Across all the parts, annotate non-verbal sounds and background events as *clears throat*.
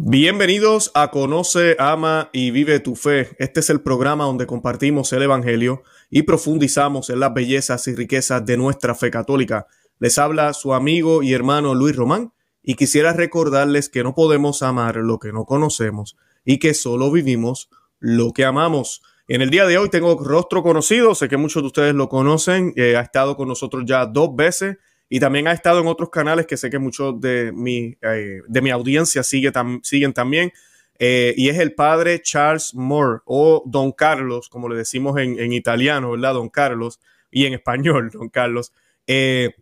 Bienvenidos a Conoce, Ama y Vive tu Fe. Este es el programa donde compartimos el Evangelio y profundizamos en las bellezas y riquezas de nuestra fe católica. Les habla su amigo y hermano Luis Román y quisiera recordarles que no podemos amar lo que no conocemos y que solo vivimos lo que amamos. En el día de hoy tengo rostro conocido, sé que muchos de ustedes lo conocen, eh, ha estado con nosotros ya dos veces y también ha estado en otros canales que sé que muchos de mi, eh, de mi audiencia sigue siguen también. Eh, y es el padre Charles Moore o Don Carlos, como le decimos en, italiano, ¿verdad? Don Carlos y en español, *laughs* Don Carlos. Eh,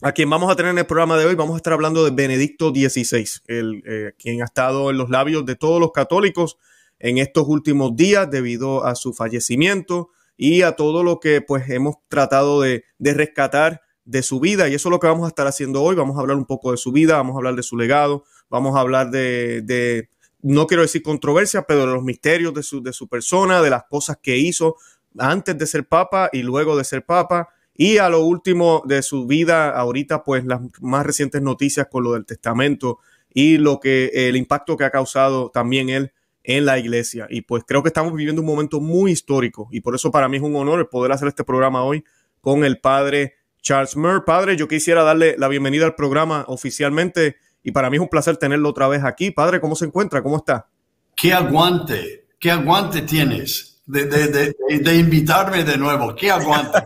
a quien vamos a tener en el programa de hoy, vamos a estar hablando de Benedicto XVI, el, quien ha estado en los labios de todos los católicos en estos últimos días debido a su fallecimiento y a todo lo que pues hemos tratado de, de rescatar de su vida y eso es lo que vamos a estar haciendo hoy. Vamos a hablar un poco de su vida, vamos a hablar de su legado, vamos a hablar de, no quiero decir controversia, pero de los misterios de su, de su persona, de las cosas que hizo antes de ser papa y luego de ser papa. Y a lo último de su vida, ahorita pues las más recientes noticias con lo del testamento y lo que el impacto que ha causado también él en la iglesia. Y pues creo que estamos viviendo un momento muy histórico y por eso para mí es un honor poder hacer este programa hoy con el padre Charles Murr. Padre, yo quisiera darle la bienvenida al programa oficialmente y para mí es un placer tenerlo otra vez aquí. Padre, ¿cómo se encuentra? ¿Cómo está? ¿Qué aguante? ¿Qué aguante tienes de, de, de, invitarme de nuevo? ¿Qué aguante?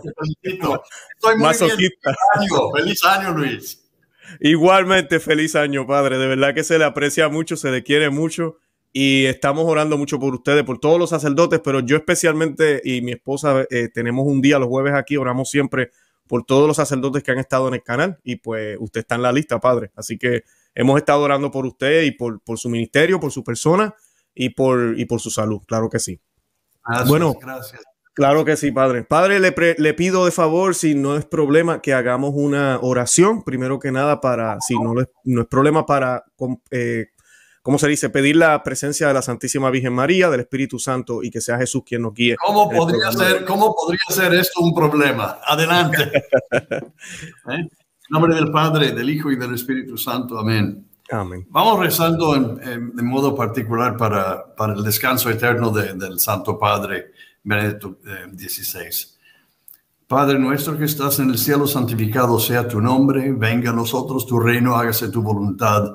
Estoy muy Feliz año. feliz año, Luis. Igualmente, feliz año, padre. De verdad que se le aprecia mucho, se le quiere mucho y estamos orando mucho por ustedes, por todos los sacerdotes, pero yo especialmente y mi esposa eh, tenemos un día los jueves aquí, oramos siempre por todos los sacerdotes que han estado en el canal y pues usted está en la lista, padre. Así que hemos estado orando por usted y por, por su ministerio, por su persona y por, y por su salud, claro que sí. bueno, gracias. Claro que sí, padre. Padre, le, le, pido de favor, si no es problema, que hagamos una oración, primero que nada, para, si no, no es problema, para eh, ¿cómo se dice? Pedir la presencia de la Santísima Virgen María, del Espíritu Santo y que sea Jesús quien nos guíe. ¿Cómo podría, ser, ¿cómo podría ser esto un problema? Adelante. *laughs* ¿Eh? En nombre del Padre, del Hijo y del Espíritu Santo. Amén. Amén. Vamos rezando en, modo particular para, para, el descanso eterno del Santo Padre Benedicto XVI. Eh, Padre nuestro que estás en el cielo, santificado sea tu nombre, venga a nosotros tu reino, hágase tu voluntad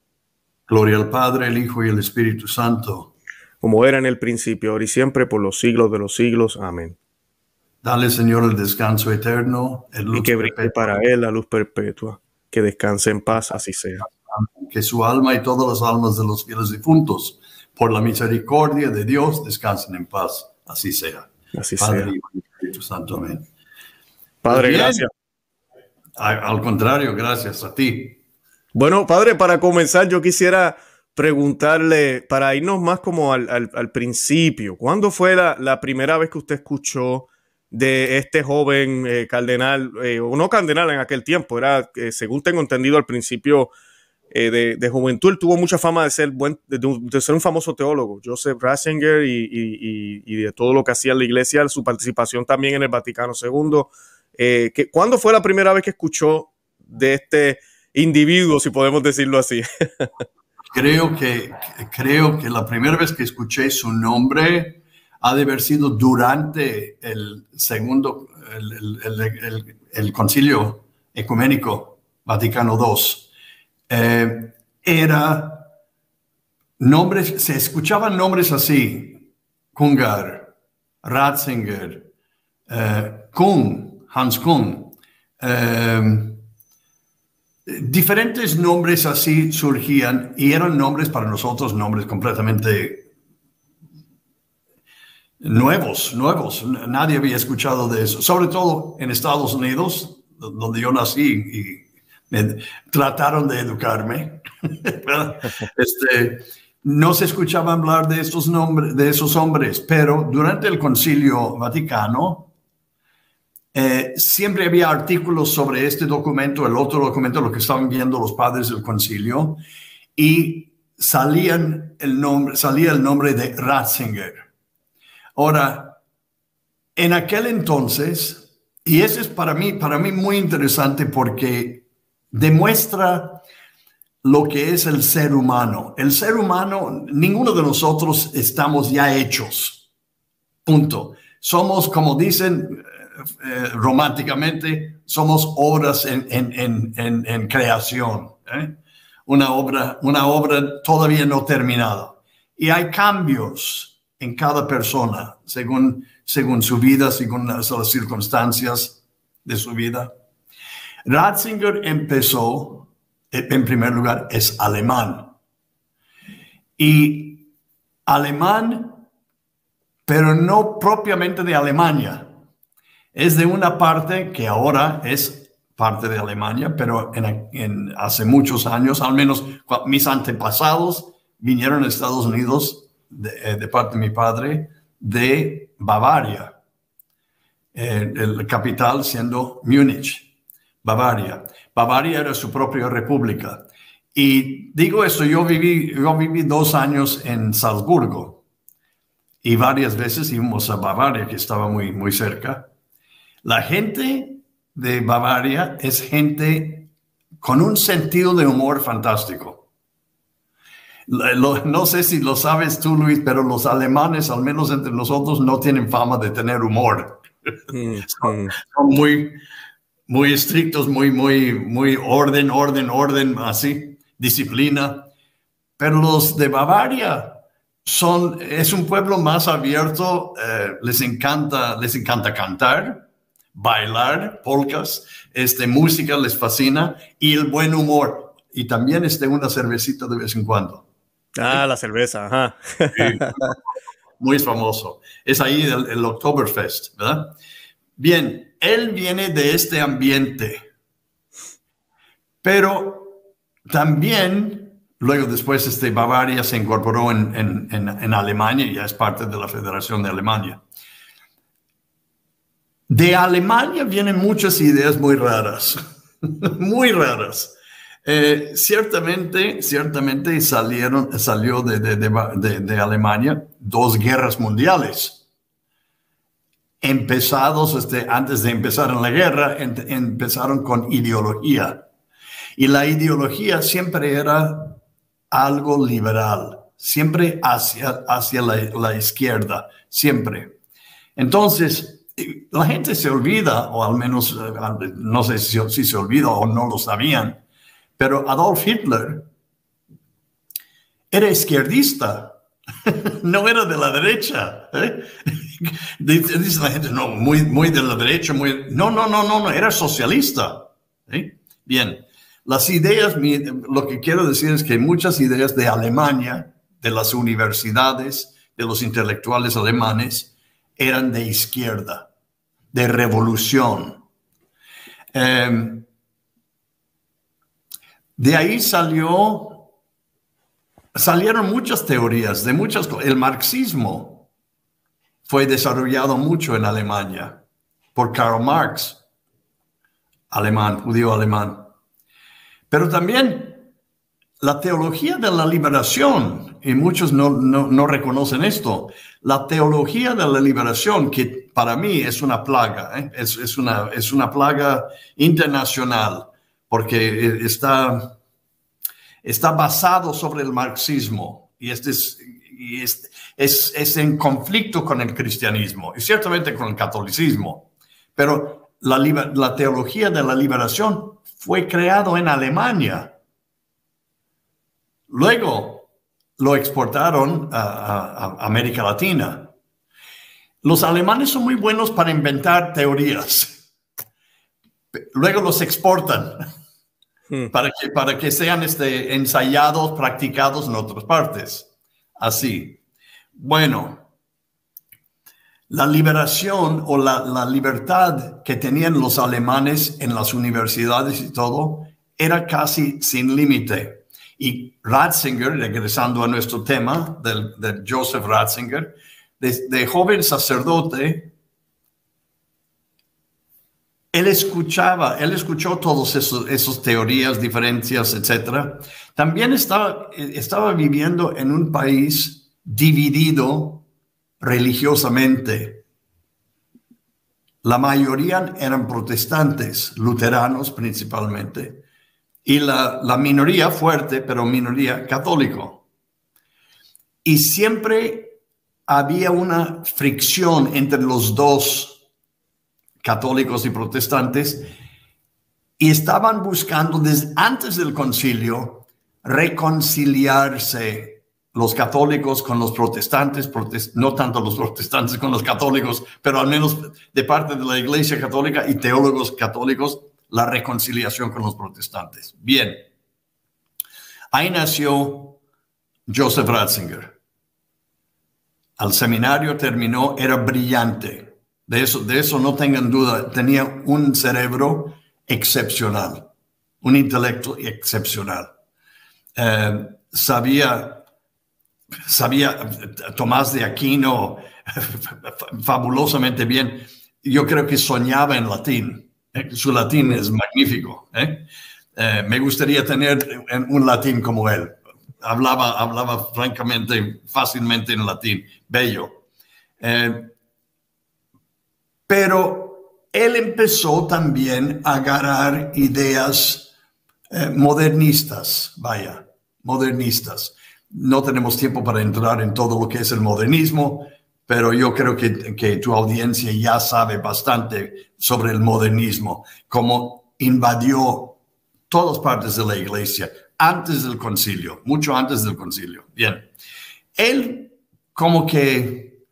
Gloria al Padre, el Hijo y el Espíritu Santo. Como era en el principio, ahora y siempre, por los siglos de los siglos. Amén. Dale, Señor, el descanso eterno. El y que brille para él la luz perpetua. Que descanse en paz, así sea. Que su alma y todas las almas de los fieles difuntos, por la misericordia de Dios, descansen en paz. Así sea. Así Padre, sea. Y Espíritu Santo. Amén. Padre, gracias. Al contrario, gracias a ti. Bueno, padre, para comenzar, yo quisiera preguntarle, para irnos más como al, principio, ¿cuándo fue la, primera vez que usted escuchó de este joven eh, cardenal, eh, o no cardenal en aquel tiempo, era, eh, según tengo entendido al principio de, juventud, él tuvo mucha fama de ser, buen, de, ser un famoso teólogo, Joseph Ratzinger, y, y, de todo lo que hacía en la iglesia, su participación también en el Vaticano II. que, ¿Cuándo fue la primera vez que escuchó de este individuo, si podemos decirlo así. *laughs* creo que, creo que la primera vez que escuché su nombre ha de haber sido durante el segundo, el, concilio ecuménico Vaticano II. Eh, era nombres, se escuchaban nombres así, Kungar, Ratzinger, eh, Hans Kuhn, eh, diferentes nombres así surgían y eran nombres para nosotros, nombres completamente nuevos, nuevos. Nadie había escuchado de eso, sobre todo en Estados Unidos, donde yo nací y me trataron de educarme. *laughs* este, no se escuchaba hablar de estos nombres, de esos hombres, pero durante el Concilio Vaticano eh, siempre había artículos sobre este documento, el otro documento, lo que estaban viendo los padres del Concilio, y salían el nombre, salía el nombre de Ratzinger. Ahora, en aquel entonces, y eso es para mí, para mí muy interesante porque demuestra lo que es el ser humano. El ser humano, ninguno de nosotros estamos ya hechos. Punto. Somos, como dicen eh, románticamente, somos obras en, creación. ¿eh? Una, obra, una obra todavía no terminada. Y hay cambios en cada persona según, según su vida, según las circunstancias de su vida. Ratzinger empezó en primer lugar, es alemán. Y alemán, pero no propiamente de Alemania. Es de una parte que ahora es parte de Alemania, pero en, hace muchos años, al menos mis antepasados vinieron a Estados Unidos de, eh, parte de mi padre, de Bavaria, eh, el capital siendo Múnich, Bavaria. Bavaria era su propia república. Y digo esto, yo viví, yo viví dos años en Salzburgo y varias veces íbamos a Bavaria, que estaba muy, muy cerca. La gente de Bavaria es gente con un sentido de humor fantástico. no sé si lo sabes tú, Luis, pero los alemanes, al menos entre nosotros, no tienen fama de tener humor. Mm, *laughs* son, mm. son, muy, muy estrictos, muy, muy, muy orden, orden, orden, así, disciplina. Pero los de Bavaria son, es un pueblo más abierto, eh, les encanta, les encanta cantar, bailar, polcas, este, música les fascina y el buen humor. Y también este, una cervecita de vez en cuando. Ah, la cerveza, ajá. muy famoso. Es ahí el, el Oktoberfest, ¿verdad? Bien, él viene de este ambiente, pero también, luego después, este, Bavaria se incorporó en, en, Alemania y ya es parte de la Federación de Alemania. De Alemania vienen muchas ideas muy raras, *laughs* muy raras. Eh, ciertamente, ciertamente salieron, salió de, de, Alemania dos guerras mundiales empezados, este, antes de empezar en la guerra, empezaron con ideología. Y la ideología siempre era algo liberal, siempre hacia, hacia la, izquierda, siempre. Entonces, la gente se olvida, o al menos eh, no sé si, se olvida o no lo sabían, pero Adolf Hitler era izquierdista, *laughs* no era de la derecha. ¿eh? *laughs* Dice la gente, no, muy, muy de la derecha, muy... No, no, no, no, no, era socialista. Bien, las ideas, lo que quiero decir es que muchas ideas de Alemania, de las universidades, de los intelectuales alemanes, eran de izquierda, de revolución. Em, de ahí salió salieron muchas teorías de muchas cosas. El marxismo fue desarrollado mucho en Alemania por Karl Marx, alemán, judío alemán. Pero también la teología de la liberación, y muchos no, no, reconocen esto, la teología de la liberación, que para mí es una plaga, ¿eh? es, es, una, es una plaga internacional, porque está está basado sobre el marxismo y este es, es, es, en conflicto con el cristianismo y ciertamente con el catolicismo. Pero la, la teología de la liberación fue creado en Alemania. Luego lo exportaron a, a América Latina. Los alemanes son muy buenos para inventar teorías. Luego los exportan Hmm. para, que, para que sean este, ensayados, practicados en otras partes. Así. Bueno, la liberación o la, la, libertad que tenían los alemanes en las universidades y todo era casi sin límite. Y Ratzinger, regresando a nuestro tema del, de Joseph Ratzinger, de, joven sacerdote, él escuchaba, él escuchó todas esas teorías, diferencias, etc. También estaba, estaba viviendo en un país dividido religiosamente. La mayoría eran protestantes, luteranos principalmente, y la, minoría fuerte, pero minoría católico. Y siempre había una fricción entre los dos, católicos y protestantes, y estaban buscando desde antes del concilio reconciliarse los católicos con los protestantes, no tanto los protestantes con los católicos, pero al menos de parte de la Iglesia Católica y teólogos católicos, la reconciliación con los protestantes. Bien, ahí nació Joseph Ratzinger. Al seminario terminó, era brillante. De eso, de eso no tengan duda. Tenía un cerebro excepcional, un intelecto excepcional. Eh, sabía sabía Tomás de Aquino *laughs* fabulosamente bien. Yo creo que soñaba en latín. ¿Eh? Su latín es magnífico. ¿eh? Eh, me gustaría tener un latín como él. Hablaba, hablaba francamente, fácilmente en latín. Bello. pero él empezó también a agarrar ideas modernistas, vaya, modernistas. No tenemos tiempo para entrar en todo lo que es el modernismo, pero yo creo que, tu audiencia ya sabe bastante sobre el modernismo, cómo invadió todas partes de la iglesia antes del concilio, mucho antes del concilio. Bien, él como que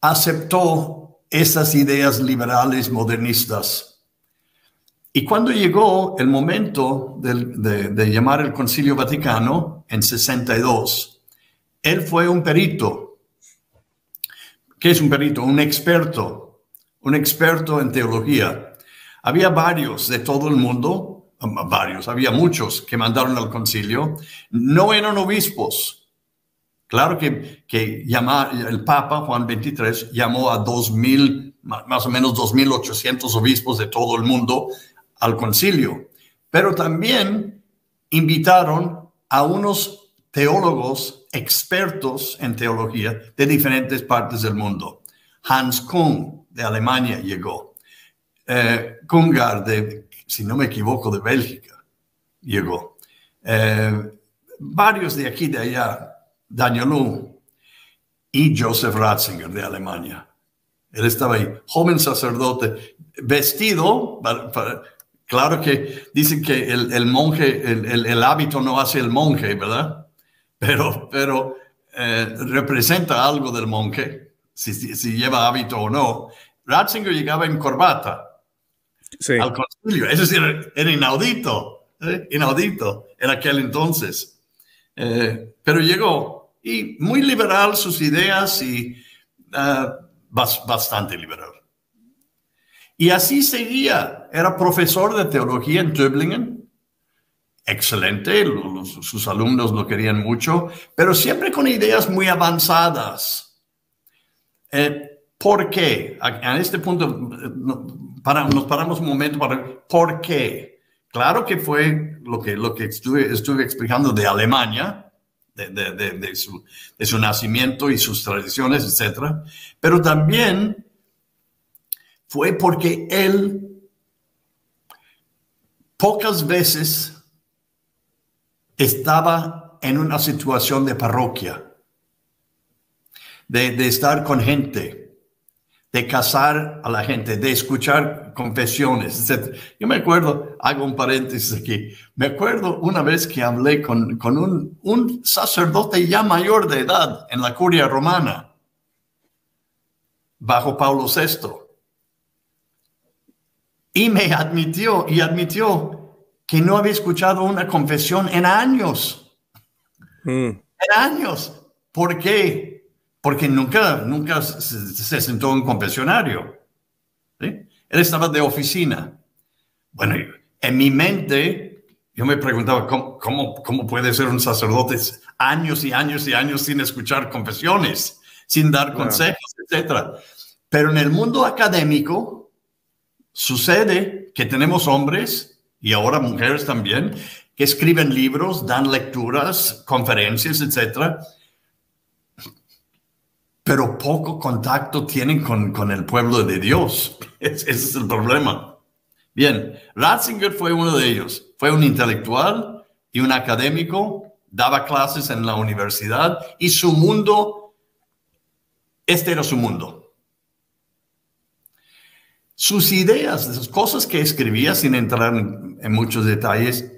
aceptó esas ideas liberales modernistas y cuando llegó el momento de, llamar el Concilio Vaticano en 62, él fue un perito. ¿Qué es un perito? Un experto, un experto en teología. Había varios de todo el mundo, varios, había muchos que mandaron al concilio, no eran obispos. Claro que, que el Papa Juan XXIII llamó a 2.000, más o menos 2.800 obispos de todo el mundo al concilio, pero también invitaron a unos teólogos expertos en teología de diferentes partes del mundo. Hans Kuhn de Alemania llegó. Eh, Kungar de, si no me equivoco, de Bélgica llegó. Eh, varios de aquí, de allá, Daniel y Joseph Ratzinger de Alemania. Él estaba ahí, joven sacerdote, vestido Claro que dicen que el, monje, el, hábito no hace el monje, ¿verdad? Pero, pero eh, representa algo del monje, si, lleva hábito o no. Ratzinger llegaba en corbata al concilio. Eso era, inaudito, ¿eh? inaudito en aquel entonces. Eh, pero llegó y muy liberal sus ideas y bastante liberal. Y así seguía. Era profesor de teología en Tübingen. Excelente, sus alumnos lo querían mucho, pero siempre con ideas muy avanzadas. Eh, ¿Por qué? A, este punto para, nos paramos un momento para ¿por qué? Claro que fue lo que, lo que estuve, estuve explicando de Alemania, de, de, de, su, de, su, nacimiento y sus tradiciones, etc. Pero también fue porque él pocas veces estaba en una situación de parroquia, de, estar con gente, de casar a la gente, de escuchar confesiones, etc. Yo me acuerdo, hago un paréntesis aquí, me acuerdo una vez que hablé con, un, un sacerdote ya mayor de edad en la curia romana, bajo Pablo VI y me admitió y admitió que no había escuchado una confesión en años. Hmm. En años. ¿Por qué? Porque nunca, nunca se, sentó en confesionario. Él estaba de oficina. Bueno, en mi mente, yo me preguntaba, ¿cómo, cómo, cómo puede ser un sacerdote años y años y años sin escuchar confesiones, sin dar consejos, etcétera? Pero en el mundo académico sucede que tenemos hombres y ahora mujeres también que escriben libros, dan lecturas, conferencias, etcétera, pero poco contacto tienen con, con el pueblo de Dios. *laughs* Ese es el problema. Bien, Ratzinger fue uno de ellos. Fue un intelectual y un académico, daba clases en la universidad y su mundo, este era su mundo. Sus ideas, las cosas que escribía, sin entrar en, en muchos detalles,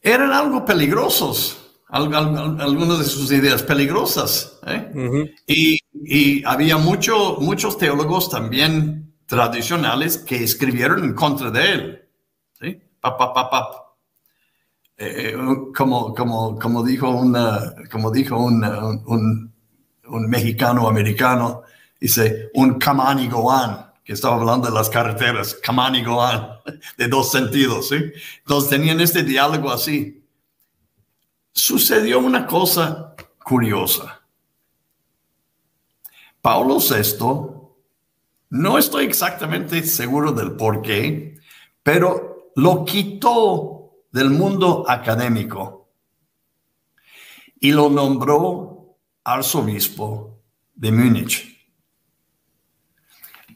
eran algo peligrosos algunas de sus ideas peligrosas. ¿eh? y, había mucho, muchos teólogos también tradicionales que escribieron en contra de él. ¿sí? Eh, como, como, como dijo, una, como dijo un, un, mexicano americano, dice, un Kamani Goan, que estaba hablando de las carreteras, Kamani Goan, *laughs* de dos sentidos. ¿sí? Entonces tenían este diálogo así sucedió una cosa curiosa. Pablo VI, no estoy exactamente seguro del por qué, pero lo quitó del mundo académico y lo nombró arzobispo de Múnich.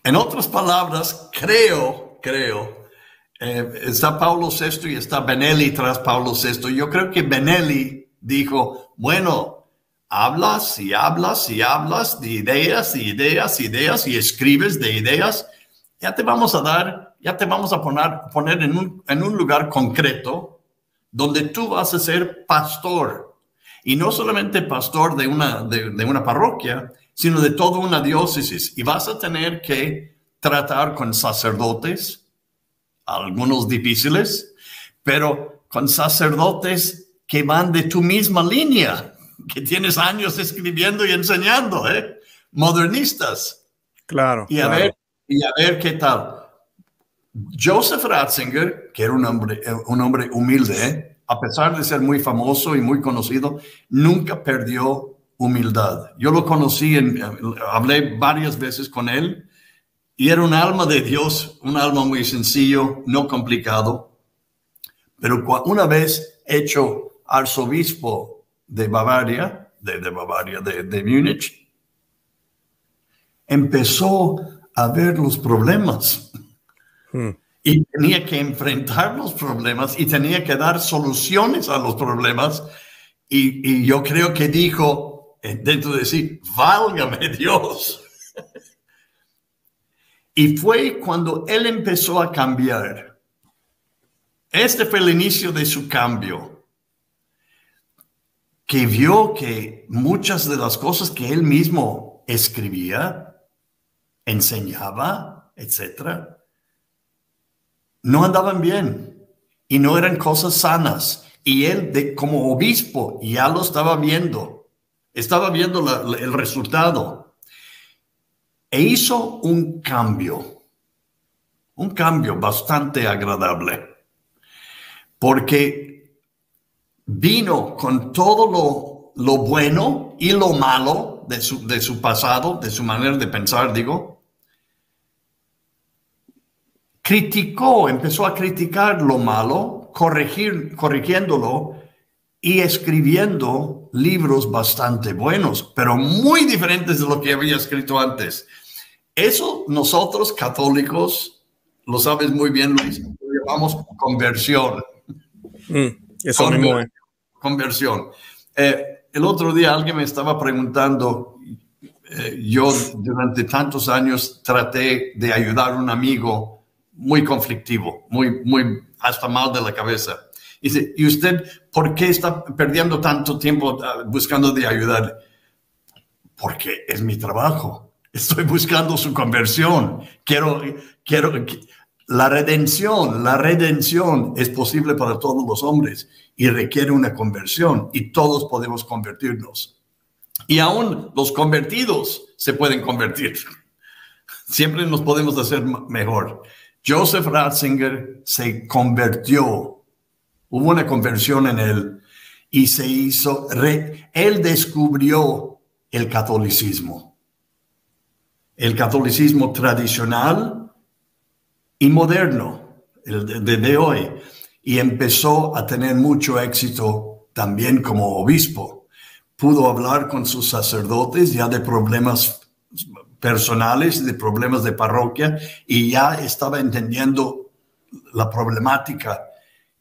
En otras palabras, creo, creo eh, está Pablo VI y está Benelli tras Pablo VI. Yo creo que Benelli dijo, bueno, hablas y hablas y hablas de ideas y ideas y ideas y escribes de ideas, ya te vamos a dar, ya te vamos a poner, poner en, un, lugar concreto donde tú vas a ser pastor. Y no solamente pastor de una, de, de una parroquia, sino de toda una diócesis. Y vas a tener que tratar con sacerdotes, algunos difíciles, pero con sacerdotes que van de tu misma línea, que tienes años escribiendo y enseñando, ¿eh? Modernistas. Claro. Y a, Ver, y a ver qué tal. Joseph Ratzinger, que era un hombre, un hombre humilde, ¿eh? a pesar de ser muy famoso y muy conocido, nunca perdió humildad. Yo lo conocí, en, hablé varias veces con él y era un alma de Dios, un alma muy sencillo, no complicado. Pero una vez hecho arzobispo de Bavaria, de, Bavaria, de, de Múnich, empezó a ver los problemas. Hmm. Y tenía que enfrentar los problemas y tenía que dar soluciones a los problemas. Y, y yo creo que dijo dentro de sí, válgame *laughs* Dios. Y fue cuando él empezó a cambiar. Este fue el inicio de su cambio. Que vio que muchas de las cosas que él mismo escribía, enseñaba, etcétera, no andaban bien y no eran cosas sanas. Y él, de, como obispo, ya lo estaba viendo. Estaba viendo el resultado. E hizo un cambio, un cambio bastante agradable, porque vino con todo lo, bueno y lo malo de su, de su pasado, de su manera de pensar, digo, criticó, empezó a criticar lo malo, corregir, corrigiéndolo y escribiendo libros bastante buenos, pero muy diferentes de lo que había escrito antes. Eso nosotros católicos, lo sabes muy bien Luis, lo llamamos conversión. Mm, eso mismo Conversión. Eh, el otro día alguien me estaba preguntando, eh, yo durante tantos años traté de ayudar a un amigo muy conflictivo, muy, muy hasta mal de la cabeza. Dice, ¿y usted por qué está perdiendo tanto tiempo ah, buscando de ayudarle? Porque es mi trabajo Estoy buscando su conversión. Quiero, quiero, la redención, la redención es posible para todos los hombres y requiere una conversión y todos podemos convertirnos. Y aún los convertidos se pueden convertir. *laughs* Siempre nos podemos hacer mejor. Joseph Ratzinger se convirtió, hubo una conversión en él y se hizo, él descubrió el catolicismo, el catolicismo tradicional y moderno, el de, hoy, y empezó a tener mucho éxito también como obispo. Pudo hablar con sus sacerdotes ya de problemas personales, de problemas de parroquia, y ya estaba entendiendo la problemática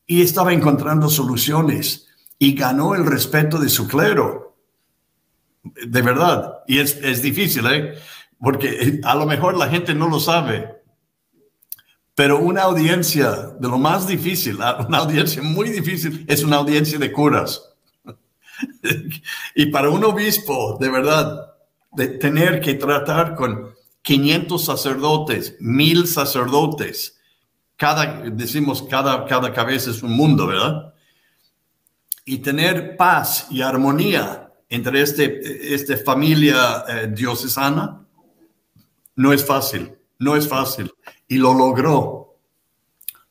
y estaba encontrando soluciones y ganó el respeto de su clero. De verdad. Y es, es difícil, ¿eh? Porque a lo mejor la gente no lo sabe. Pero una audiencia de lo más difícil, una audiencia muy difícil, es una audiencia de curas. *laughs* y para un obispo, de verdad, de tener que tratar con 500 sacerdotes, mil sacerdotes, cada, decimos, cada, cada cabeza es un mundo, ¿verdad? Y tener paz y armonía entre este, esta familia eh, diocesana no es fácil, no es fácil. Y lo logró.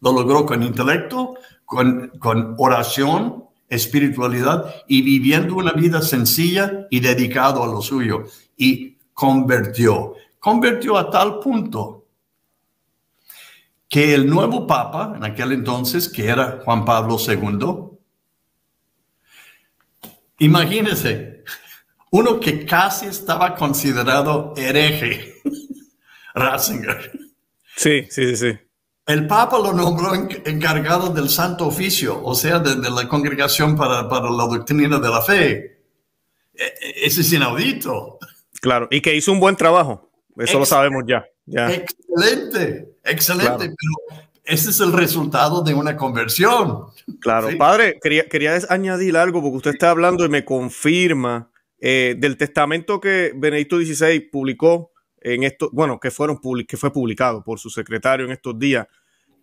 Lo logró con intelecto, con, con oración, espiritualidad y viviendo una vida sencilla y dedicado a lo suyo y convirtió. Convirtió a tal punto que el nuevo papa, en aquel entonces, que era Juan Pablo II, imagínense, uno que casi estaba considerado hereje, *laughs* Ratzinger. Sí, sí, sí. El Papa lo nombró encargado del Santo Oficio, o sea, de, la Congregación para, para, la Doctrina de la Fe. E, e, ese es inaudito. Claro, y que hizo un buen trabajo. Eso lo sabemos ya. Excelente, excelente. Pero ese es el resultado de una conversión. Claro, padre, quería, quería añadir algo porque usted está hablando y me confirma eh, del testamento que Benedicto XVI publicó en esto, bueno, que, fueron que fue publicado por su secretario en estos días.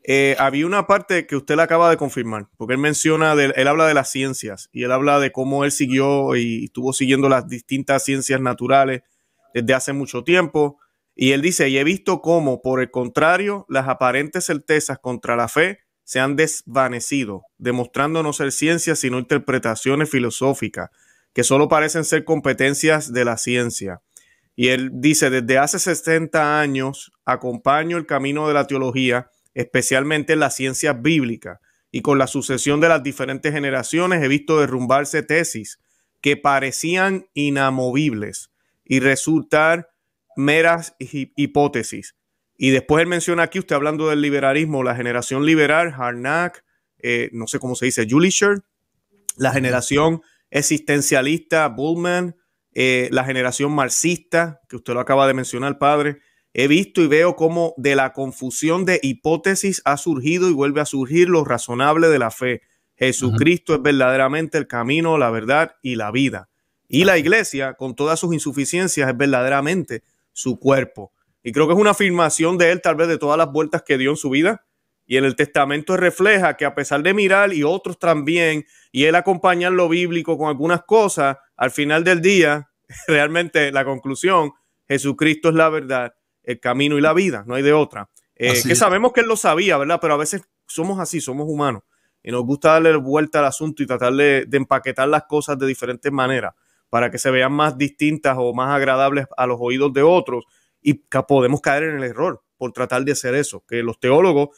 Eh, había una parte que usted le acaba de confirmar, porque él menciona, él habla de las ciencias y él habla de cómo él siguió y estuvo siguiendo las distintas ciencias naturales desde hace mucho tiempo. Y él dice, y he visto cómo, por el contrario, las aparentes certezas contra la fe se han desvanecido, demostrando no ser ciencias, sino interpretaciones filosóficas, que solo parecen ser competencias de la ciencia. Y él dice, desde hace 60 años acompaño el camino de la teología especialmente en las ciencias bíblicas, y con la sucesión de las diferentes generaciones he visto derrumbarse tesis que parecían inamovibles y resultar meras hipótesis. Y después él menciona aquí, usted hablando del liberalismo, la generación liberal, Harnack, eh, no sé cómo se dice, Julisher, la generación existencialista, Bullman, eh, la generación marxista, que usted lo acaba de mencionar, padre, He visto y veo cómo de la confusión de hipótesis ha surgido y vuelve a surgir lo razonable de la fe. Jesucristo es verdaderamente el camino, la verdad y la vida. Y la iglesia, con todas sus insuficiencias, es verdaderamente su cuerpo. Y creo que es una afirmación de él, tal vez de todas las vueltas que dio en su vida. Y en el testamento refleja que a pesar de mirar y otros también, y él acompañar lo bíblico con algunas cosas, al final del día, *laughs* realmente la conclusión, Jesucristo es la verdad el camino y la vida, no hay de otra. Eh, que sabemos que él lo sabía, ¿verdad? Pero a veces somos así, somos humanos y nos gusta darle vuelta al asunto y tratar de, empaquetar las cosas de diferentes maneras para que se vean más distintas o más agradables a los oídos de otros y podemos caer en el error por tratar de hacer eso. Que los teólogos,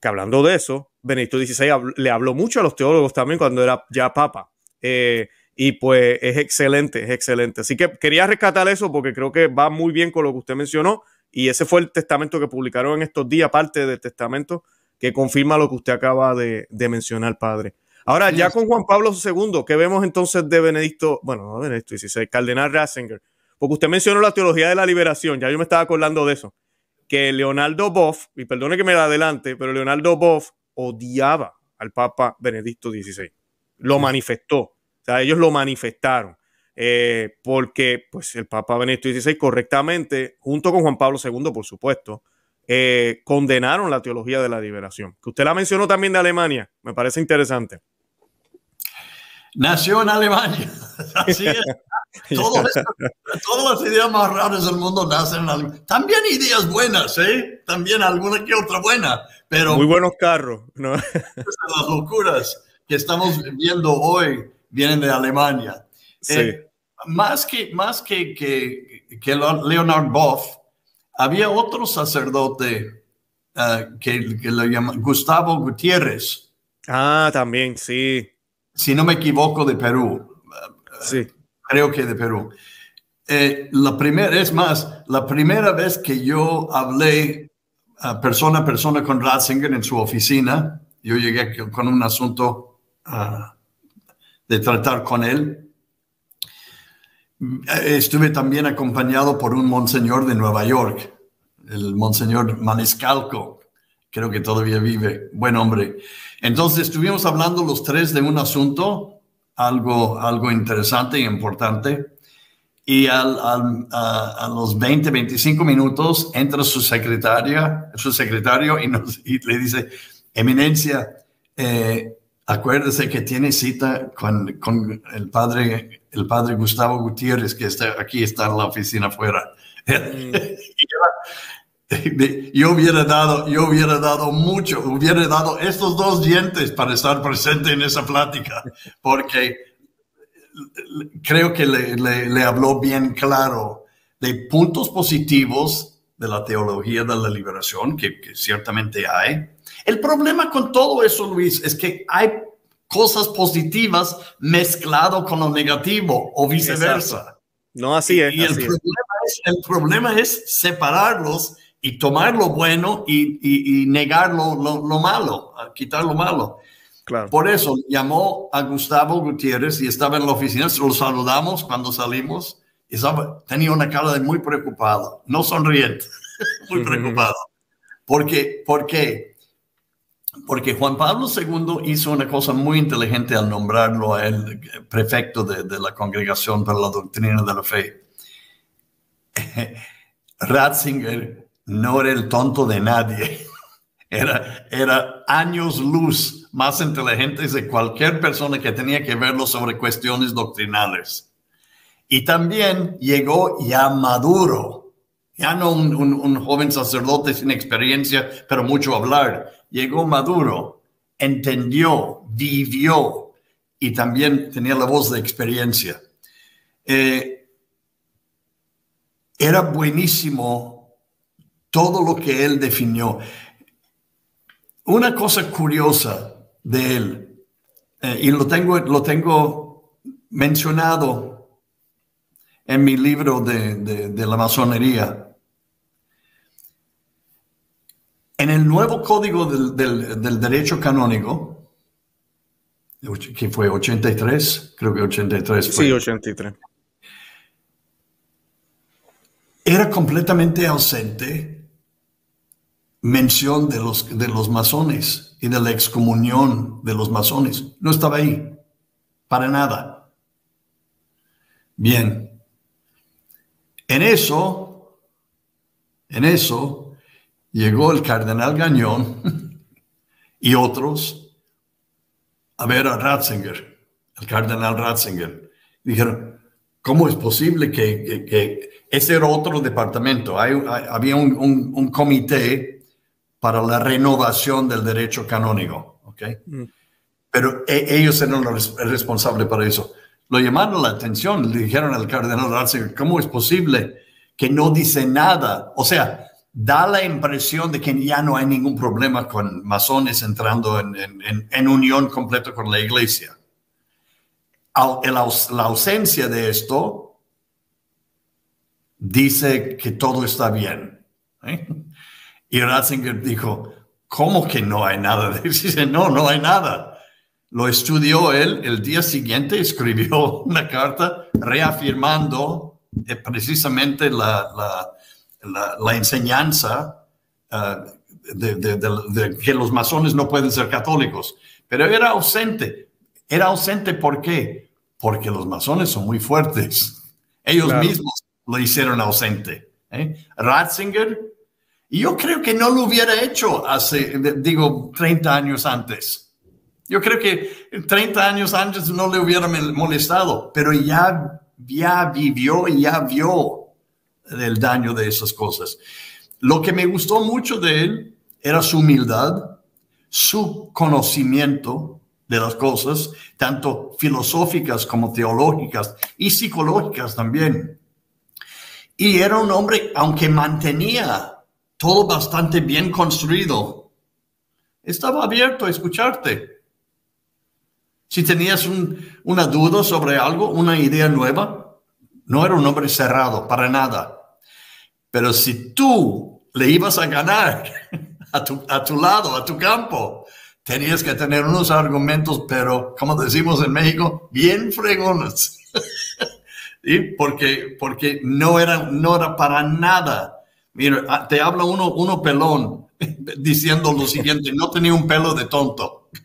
que hablando de eso, Benedicto XVI le habló mucho a los teólogos también cuando era ya papa. Eh, y pues es excelente, es excelente. Así que quería rescatar eso porque creo que va muy bien con lo que usted mencionó. Y ese fue el testamento que publicaron en estos días, parte del testamento que confirma lo que usted acaba de, mencionar, padre. Ahora, ya con Juan Pablo II, ¿qué vemos entonces de Benedicto? Bueno, no Benedicto XVI, Cardenal Ratzinger. Porque usted mencionó la teología de la liberación, ya yo me estaba acordando de eso. Que Leonardo Boff, y perdone que me la adelante, pero Leonardo Boff odiaba al Papa Benedicto XVI. Lo manifestó ellos lo manifestaron. Eh, porque pues, el Papa Benedicto XVI correctamente, junto con Juan Pablo II, por supuesto, eh, condenaron la teología de la liberación. Que usted la mencionó también de Alemania, me parece interesante. Nació en Alemania, *laughs* así es. *laughs* todas las ideas más raras del mundo nacen. También ideas buenas, ¿eh? También alguna que otra buena, pero... Muy buenos carros, ¿no? *laughs* las locuras que estamos viendo hoy vienen de Alemania. Eh, más que, más que, que, que Leonard Boff, había otro sacerdote uh, que, que, lo llaman Gustavo Gutiérrez. Ah, también, sí. Si no me equivoco, de Perú. Sí. Creo que de Perú. Eh, la primera, es más, la primera vez que yo hablé uh, persona a persona con Ratzinger en su oficina, yo llegué con un asunto uh, de tratar con él. Estuve también acompañado por un monseñor de Nueva York, el monseñor Maniscalco, creo que todavía vive, buen hombre. Entonces estuvimos hablando los tres de un asunto, algo, algo interesante e importante, y al, a, los 20, 25 minutos entra su secretaria, su secretario y, nos, le dice, Eminencia, eh, acuérdese que tiene cita con, con, el, padre, el padre Gustavo Gutiérrez, que está, aquí está en la oficina afuera. Mm. *laughs* *laughs* yo hubiera dado, yo hubiera dado mucho, hubiera dado estos dos dientes para estar presente en esa plática, *laughs* porque creo que le, le, habló bien claro de puntos positivos de la teología de la liberación, que, que ciertamente hay, el problema con todo eso, Luis, es que hay cosas positivas mezclado con lo negativo o viceversa. No, así es. Y, el, problema es separarlos y tomar lo bueno y, negar lo, malo, quitar lo malo. Claro. Por eso llamó a Gustavo Gutiérrez y estaba en la oficina, lo saludamos cuando salimos y tenía una cara de muy preocupado, no sonriente, *laughs* muy preocupado. Porque, ¿Por qué? Porque Juan Pablo II hizo una cosa muy inteligente al nombrarlo a él prefecto de, la Congregación para la Doctrina de la Fe. *laughs* Ratzinger no era el tonto de nadie. Era, era años luz más inteligente de cualquier persona que tenía que verlo sobre cuestiones doctrinales. Y también llegó ya maduro, ya no un, un joven sacerdote sin experiencia, pero mucho hablar, llegó maduro, entendió, vivió y también tenía la voz de experiencia. Eh, era buenísimo todo lo que él definió. Una cosa curiosa de él, eh, y lo tengo, lo tengo mencionado en mi libro de la masonería, En el nuevo código del, derecho canónico, que fue 83, creo que 83. Sí, 83. Era completamente ausente mención de los, de los masones y de la excomunión de los masones. No estaba ahí, para nada. Bien, en eso, en eso, llegó el cardenal Gañón *laughs* y otros a ver a Ratzinger, el cardenal Ratzinger. Dijeron, ¿cómo es posible que, ese era otro departamento? había un, comité para la renovación del derecho canónico, ¿ok? Mm. Pero e, ellos eran los responsables para eso. Lo llamaron la atención, le dijeron al cardenal Ratzinger, ¿cómo es posible que no dice nada? O sea, da la impresión de que ya no hay ningún problema con masones entrando en, unión completa con la iglesia. La ausencia de esto dice que todo está bien. ¿eh? Y Ratzinger dijo, ¿cómo que no hay nada? *laughs* Dice, no, no hay nada. Lo estudió él, el día siguiente escribió *laughs* una carta reafirmando eh, precisamente la la, enseñanza uh, de, que los masones no pueden ser católicos. Pero era ausente. Era ausente ¿por qué? Porque los masones son muy fuertes. Ellos mismos lo hicieron ausente. ¿eh? Ratzinger, y yo creo que no lo hubiera hecho hace, digo, 30 años antes. Yo creo que 30 años antes no le hubiera molestado, pero ya ya vivió y ya vio el daño de esas cosas. Lo que me gustó mucho de él era su humildad, su conocimiento de las cosas, tanto filosóficas como teológicas y psicológicas también. Y era un hombre, aunque mantenía todo bastante bien construido, estaba abierto a escucharte. Si tenías una duda sobre algo, una idea nueva, no era un hombre cerrado para nada. Pero si tú le ibas a ganar *laughs* a tu, a tu lado, a tu campo, tenías que tener unos argumentos, pero como decimos en México, bien fregones. *laughs* ¿Sí? Porque, porque no, era, no era para nada. Mira, ah, te habla uno, uno pelón *laughs* diciendo lo siguiente, no tenía un pelo de tonto. *laughs*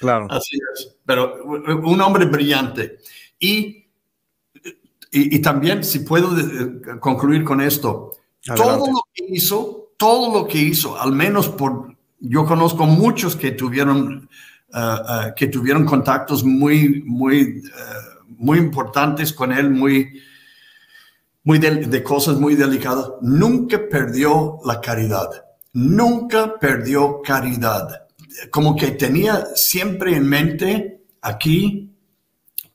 Claro. Así es. Pero un hombre brillante. Y, y, y también, si puedo eh, concluir con esto, todo lo que hizo, todo lo que hizo, al menos por, yo conozco muchos que tuvieron, uh, uh, que tuvieron contactos muy, muy, uh, muy importantes con él, muy, muy de, de, cosas muy delicadas. Nunca perdió la caridad, nunca perdió caridad. Como que tenía siempre en mente aquí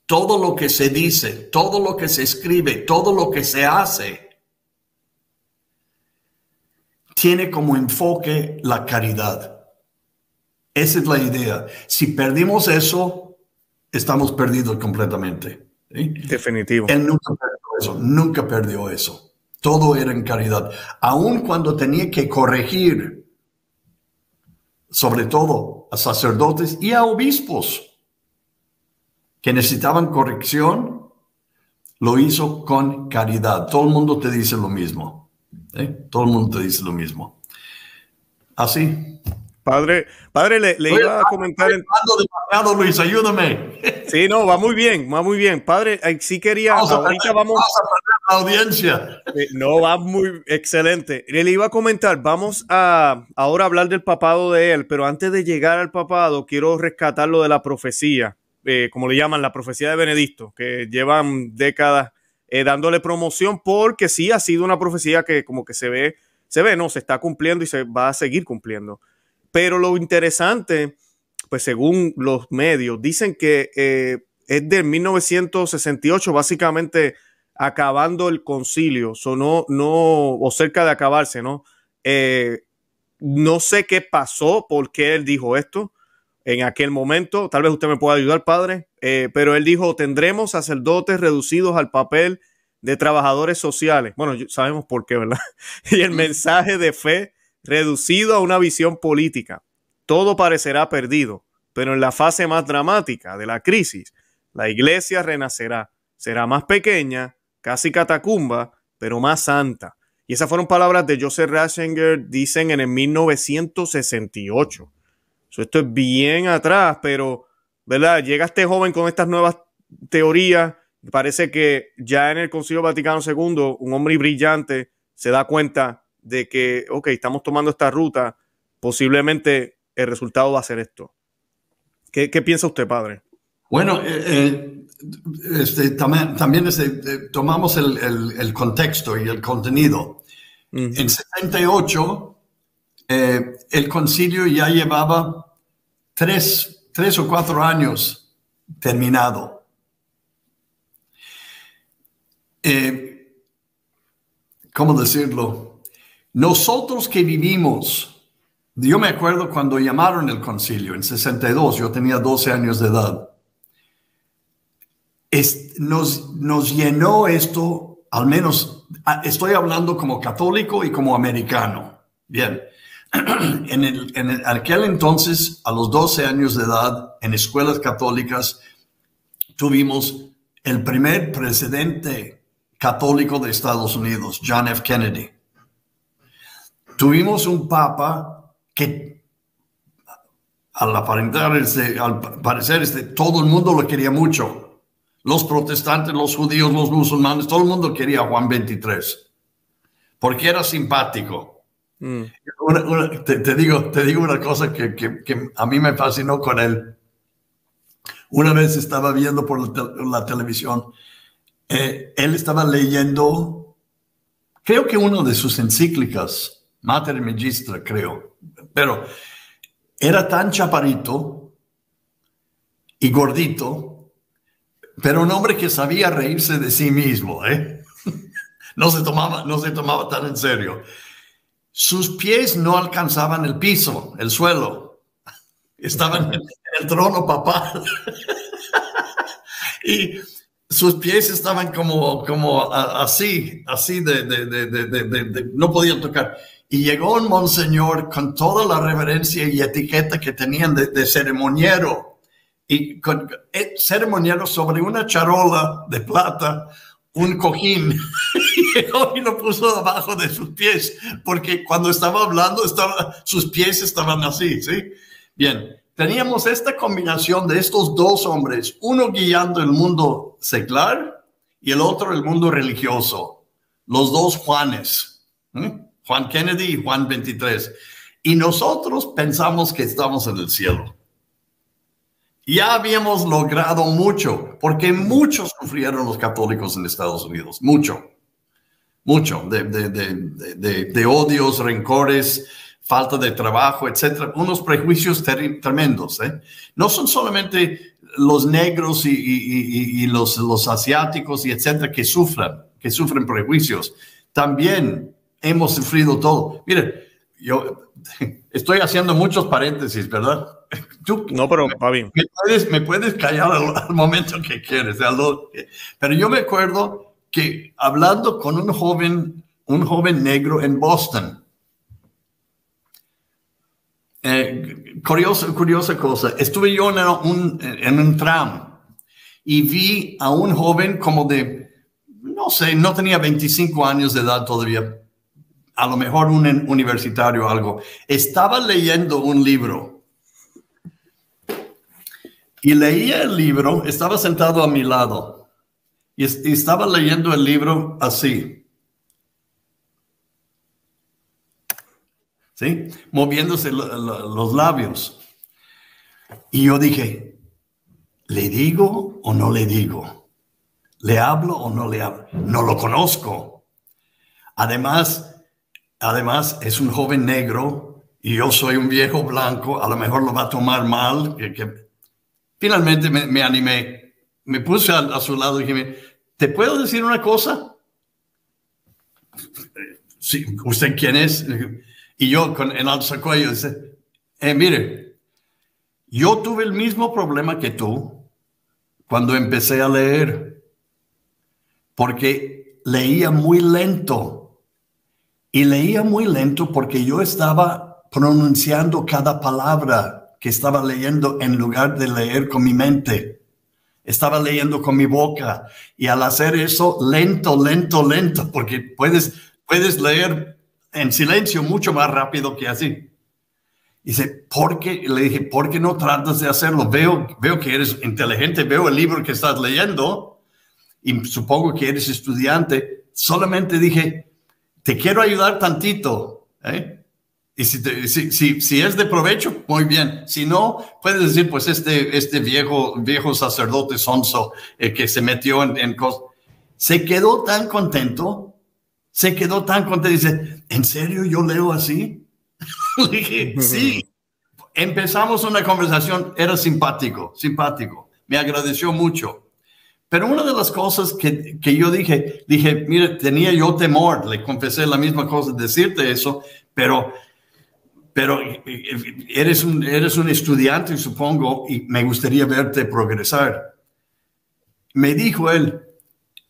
todo lo que se dice, todo lo que se escribe, todo lo que se hace tiene como enfoque la caridad. Esa es la idea. Si perdimos eso, estamos perdidos completamente. Definitivo. Él nunca perdió eso, nunca perdió eso. Todo era en caridad. Aun cuando tenía que corregir, sobre todo a sacerdotes y a obispos que necesitaban corrección, lo hizo con caridad. Todo el mundo te dice lo mismo. ¿eh? Todo el mundo te dice lo mismo. Así. Padre, padre, le, iba a comentar. demasiado, Luis, ayúdame. Sí, no, va muy bien, va muy bien. Padre, sí quería. Vamos ahorita vamos. a la audiencia. No, va muy excelente. Le iba a comentar, vamos a ahora hablar del papado de él, pero antes de llegar al papado, quiero rescatar lo de la profecía, eh, como le llaman, la profecía de Benedicto, que llevan décadas eh, dándole promoción porque sí ha sido una profecía que como que se ve, se ve, no, se está cumpliendo y se va a seguir cumpliendo. Pero lo interesante, pues según los medios, dicen que eh, es de 1968, básicamente acabando el concilio, no, no, o cerca de acabarse, ¿no? Eh, no sé qué pasó, por qué él dijo esto en aquel momento. Tal vez usted me pueda ayudar, padre. Eh, pero él dijo, tendremos sacerdotes reducidos al papel de trabajadores sociales. Bueno, sabemos por qué, ¿verdad? *laughs* Y el mensaje de fe reducido a una visión política. Todo parecerá perdido, pero en la fase más dramática de la crisis, la iglesia renacerá. Será más pequeña, casi catacumba, pero más santa. Y esas fueron palabras de Joseph Ratzinger, dicen en el 1968. esto es bien atrás, pero ¿verdad? Llega este joven con estas nuevas teorías. Parece que ya en el Concilio Vaticano II, un hombre brillante se da cuenta de que, ok, estamos tomando esta ruta, posiblemente el resultado va a ser esto. ¿Qué, piensa usted, padre? Bueno, eh, eh, este, también, este, eh, tomamos el, contexto y el contenido. En 78, el concilio ya llevaba tres tres o cuatro años terminado. Eh, ¿Cómo decirlo? Nosotros que vivimos, yo me acuerdo cuando llamaron el concilio en 62, yo tenía 12 años de edad. nos, nos llenó esto, al menos estoy hablando como católico y como americano. Bien, *clears throat* en, el, en aquel entonces, a los 12 años de edad, en escuelas católicas, tuvimos el primer presidente católico de Estados Unidos, John F. Kennedy. Tuvimos un papa que al aparentar, este, al parecer, este, todo el mundo lo quería mucho. Los protestantes, los judíos, los musulmanes, todo el mundo quería a Juan 23, porque era simpático Mm. te, digo, te digo una cosa que, a mí me fascinó con él. Una vez estaba viendo por la, televisión eh, él estaba leyendo, creo que uno de sus encíclicas, Mater Magistra, creo, pero era tan chaparito y gordito, pero un hombre que sabía reírse de sí mismo, ¿eh? *laughs* No se tomaba, no se tomaba tan en serio. Sus pies no alcanzaban el piso, el suelo. *laughs* Estaban en el trono papal. *laughs* y sus pies estaban como, como así, así de, de, de, no podían tocar. Y llegó un monseñor con toda la reverencia y etiqueta que tenían de, ceremoniero, y con eh, sobre una charola de plata, un cojín, *laughs* y lo puso debajo de sus pies, porque cuando estaba hablando, estaba, sus pies estaban así, ¿sí? Bien, teníamos esta combinación de estos dos hombres, uno guiando el mundo secular y el otro el mundo religioso, los dos Juanes, Juan Kennedy y Juan 23. Y nosotros pensamos que estamos en el cielo. Ya habíamos logrado mucho, porque muchos sufrieron los católicos en Estados Unidos, mucho, mucho, de, de, de odios, rencores, falta de trabajo, etcétera, unos prejuicios tremendos. ¿eh? No son solamente los negros y, los, los, asiáticos y etcétera que sufran, que sufren prejuicios. También hemos sufrido todo. Mire, yo *laughs* estoy haciendo muchos paréntesis, ¿verdad? *laughs* no, pero va bien. Me puedes, me puedes callar al, momento que quieres. Pero yo me acuerdo que hablando con un joven, un joven negro en Boston, eh, curiosa, curiosa cosa, estuve yo en un, en un tram y vi a un joven como de, no sé, no tenía 25 años de edad todavía, a lo mejor un universitario algo, estaba leyendo un libro. Y leía el libro, estaba sentado a mi lado y estaba leyendo el libro así. ¿sí? Moviéndose los labios. Y yo dije, ¿le digo o no le digo? ¿Le hablo o no le hablo? No lo conozco. Además, además es un joven negro y yo soy un viejo blanco, a lo mejor lo va a tomar mal. Que, Finalmente me, animé, me puse a, su lado y dije, ¿te puedo decir una cosa? Sí, ¿Usted quién es? Y yo con el alzacuello dice, eh, mire, yo tuve el mismo problema que tú cuando empecé a leer, porque leía muy lento. Y leía muy lento porque yo estaba pronunciando cada palabra que estaba leyendo en lugar de leer con mi mente. Estaba leyendo con mi boca. Y al hacer eso, lento, lento, lento, porque puedes, puedes leer en silencio mucho más rápido que así. Dice, ¿por qué? Le dije, ¿por qué no tratas de hacerlo? Veo, veo que eres inteligente, veo el libro que estás leyendo y supongo que eres estudiante. Solamente dije, te quiero ayudar tantito. ¿eh? Y si, si, si, es de provecho, muy bien. Si no, puedes decir, pues este, este viejo, viejo sacerdote sonso eh, que se metió en, en. Se quedó tan contento se quedó tan contento. Dice, ¿en serio yo leo así? *laughs* Le dije, sí. Empezamos una conversación, era simpático, simpático. Me agradeció mucho. Pero una de las cosas que, que yo dije, dije, mire, tenía yo temor, le confesé la misma cosa, decirte eso, pero, pero eres un, eres un estudiante, supongo, y me gustaría verte progresar. Me dijo él,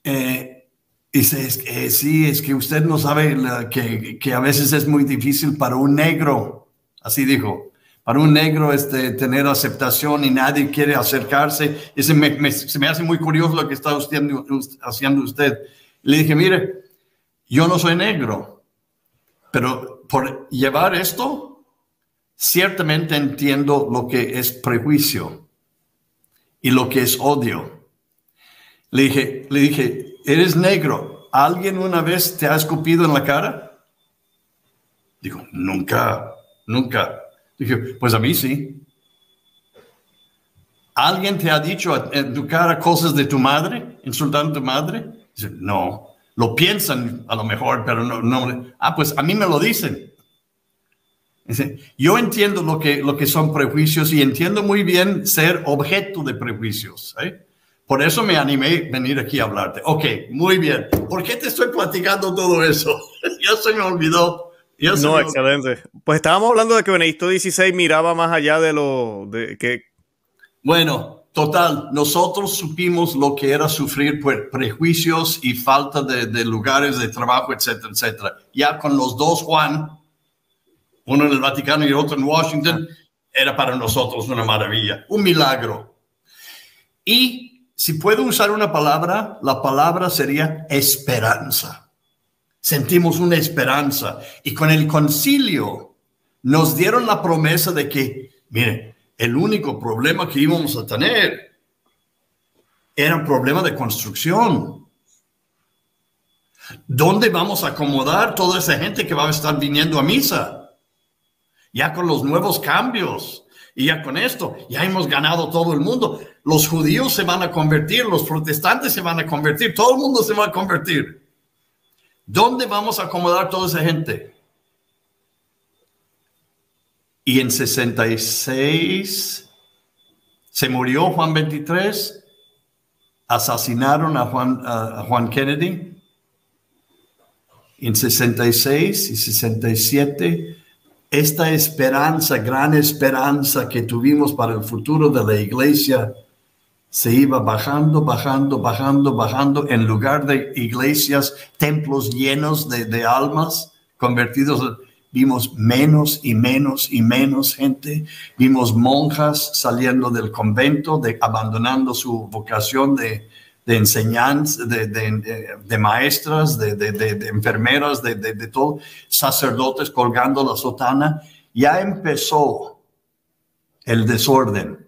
eh, Dice, es que, sí, es que usted no sabe que, que, a veces es muy difícil para un negro, así dijo, para un negro este, tener aceptación y nadie quiere acercarse. Dice, me, se me hace muy curioso lo que está usted, haciendo usted. Le dije, mire, yo no soy negro, pero por llevar esto, ciertamente entiendo lo que es prejuicio y lo que es odio. Le dije, le dije, eres negro, ¿alguien una vez te ha escupido en la cara? Digo, nunca, nunca. Dije, pues a mí sí. ¿Alguien te ha dicho en tu cara cosas de tu madre, insultando a tu madre? Dice, no, lo piensan a lo mejor, pero no, no. Ah, pues a mí me lo dicen. Dice, yo entiendo lo que, lo que son prejuicios y entiendo muy bien ser objeto de prejuicios. ¿eh? Por eso me animé a venir aquí a hablarte. Ok, muy bien. ¿Por qué te estoy platicando todo eso? *laughs* ya se me olvidó. No, excelente. Pues estábamos hablando de que Benedicto XVI miraba más allá de lo de que bueno, total, nosotros supimos lo que era sufrir por prejuicios y falta de, lugares de trabajo, etcétera, etcétera. Ya con los dos Juan, uno en el Vaticano y otro en Washington, era para nosotros una maravilla, un milagro. Y si puedo usar una palabra, la palabra sería esperanza. Sentimos una esperanza. Y con el concilio nos dieron la promesa de que, mire, el único problema que íbamos a tener era un problema de construcción. ¿Dónde vamos a acomodar toda esa gente que va a estar viniendo a misa? Ya con los nuevos cambios y ya con esto, ya hemos ganado todo el mundo. Los judíos se van a convertir, los protestantes se van a convertir, todo el mundo se va a convertir. ¿Dónde vamos a acomodar toda esa gente? Y en 66 se murió Juan 23, asesinaron a Juan, Juan Kennedy. En 66 y 67, esta esperanza, gran esperanza que tuvimos para el futuro de la iglesia, se iba bajando, bajando, bajando, bajando, en lugar de iglesias, templos llenos de, de almas convertidos vimos menos y menos y menos gente, vimos monjas saliendo del convento, de, abandonando su vocación de, de enseñanza, de, de, maestras, de, enfermeras, de, todo, sacerdotes colgando la sotana. Ya empezó el desorden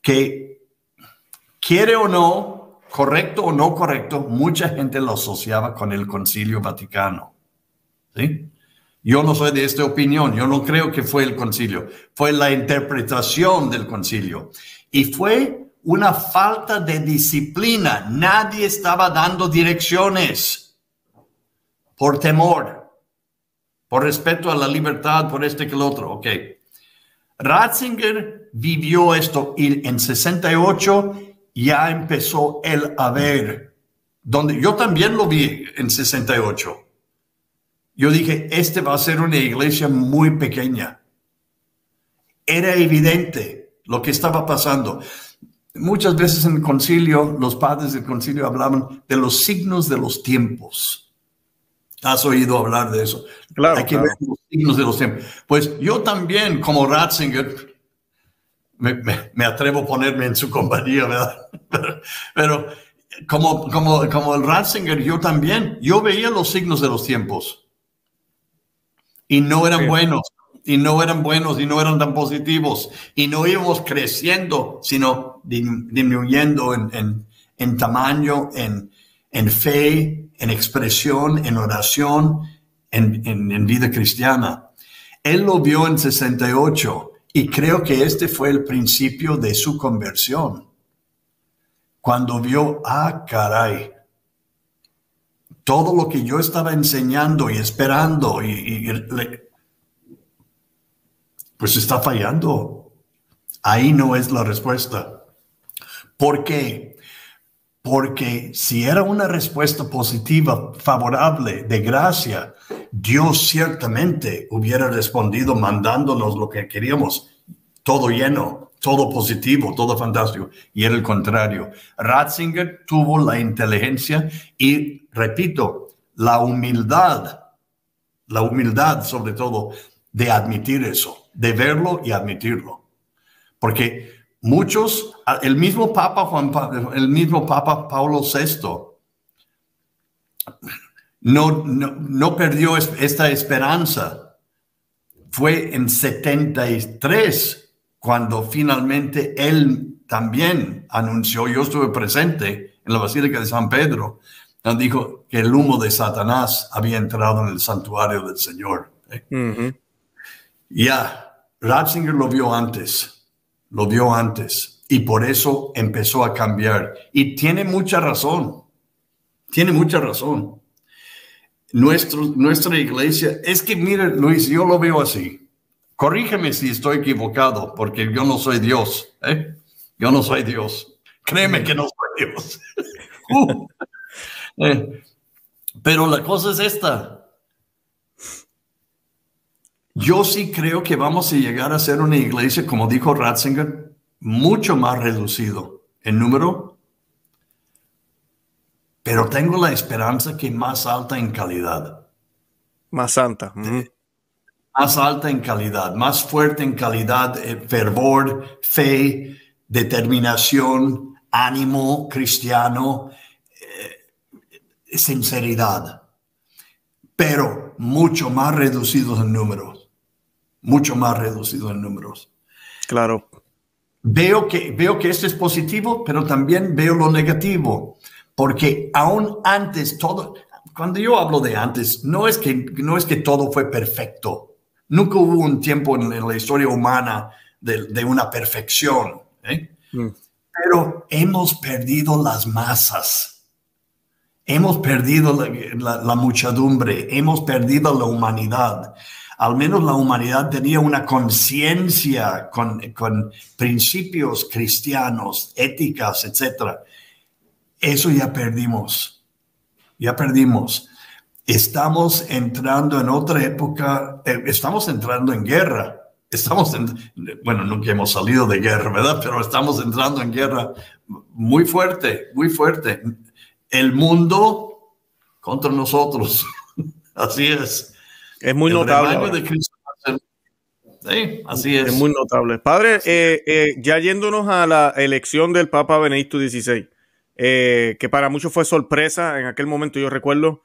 que quiere o no, correcto o no correcto, mucha gente lo asociaba con el concilio vaticano. ¿Sí? Yo no soy de esta opinión, yo no creo que fue el concilio, fue la interpretación del concilio. Y fue una falta de disciplina. Nadie estaba dando direcciones por temor, por respeto a la libertad, por este que el otro. Ok. Ratzinger vivió esto en 68 ya empezó él a ver, donde yo también lo vi en 68 yo dije, este va a ser una iglesia muy pequeña. Era evidente lo que estaba pasando. Muchas veces en el concilio, los padres del concilio hablaban de los signos de los tiempos. ¿Has oído hablar de eso? Claro. Hay que ver los signos de los tiempos. Pues yo también, como Ratzinger, me, atrevo a ponerme en su compañía, ¿verdad? Pero, como, como, como el Ratzinger, yo también, yo veía los signos de los tiempos y no eran buenos, y no eran buenos, y no eran tan positivos, y no íbamos creciendo, sino disminuyendo en, en, tamaño, en, en, fe, en expresión, en oración, en, en vida cristiana. Él lo vio en 68 y creo que este fue el principio de su conversión. Cuando vio, ah, caray, todo lo que yo estaba enseñando y esperando y, pues está fallando. Ahí no es la respuesta. ¿Por qué? Porque si era una respuesta positiva, favorable, de gracia, Dios ciertamente hubiera respondido mandándonos lo que queríamos, todo lleno, todo positivo, todo fantástico. Y era el contrario. Ratzinger tuvo la inteligencia y repito, la humildad, la humildad sobre todo de admitir eso, de verlo y admitirlo. Porque muchos, el mismo Papa Juan el mismo Papa Pablo VI no, no, no perdió esta esperanza. Fue en 73 cuando finalmente él también anunció, yo estuve presente en la Basílica de San Pedro, dijo que el humo de Satanás había entrado en el santuario del Señor. ¿eh? Ya, Ratzinger lo vio antes. lo vio antes y por eso empezó a cambiar. Y tiene mucha razón, tiene mucha razón. Nuestro, nuestra iglesia, es que mire Luis, yo lo veo así. Corrígeme si estoy equivocado, porque yo no soy Dios. ¿eh? Yo no soy Dios. Créeme que no soy Dios. *laughs* Uh. Eh, pero la cosa es esta. Yo sí creo que vamos a llegar a ser una iglesia, como dijo Ratzinger, mucho más reducido en número, pero tengo la esperanza que más alta en calidad. Más santa. Más alta en calidad, más fuerte en calidad, eh, fervor, fe, determinación, ánimo cristiano, eh, sinceridad, pero mucho más reducidos en números, mucho más reducidos en números. Claro. Veo que, veo que esto es positivo, pero también veo lo negativo, porque aún antes todo, cuando yo hablo de antes, no es que, no es que todo fue perfecto. Nunca hubo un tiempo en, la historia humana de, de una perfección. ¿eh? Mm. Pero hemos perdido las masas. Hemos perdido la, muchedumbre, hemos perdido la humanidad al menos la humanidad tenía una conciencia con, con, principios cristianos, éticas, etc. Eso ya perdimos, ya perdimos. Estamos entrando en otra época, eh, estamos entrando en guerra. Estamos, en, bueno, nunca hemos salido de guerra, ¿verdad? Pero estamos entrando en guerra muy fuerte, muy fuerte. El mundo contra nosotros. *laughs* Así es. Es muy notable. Sí, así es. Es muy notable. Padre, eh, eh, ya yéndonos a la elección del Papa Benedicto XVI, eh, que para muchos fue sorpresa en aquel momento, yo recuerdo,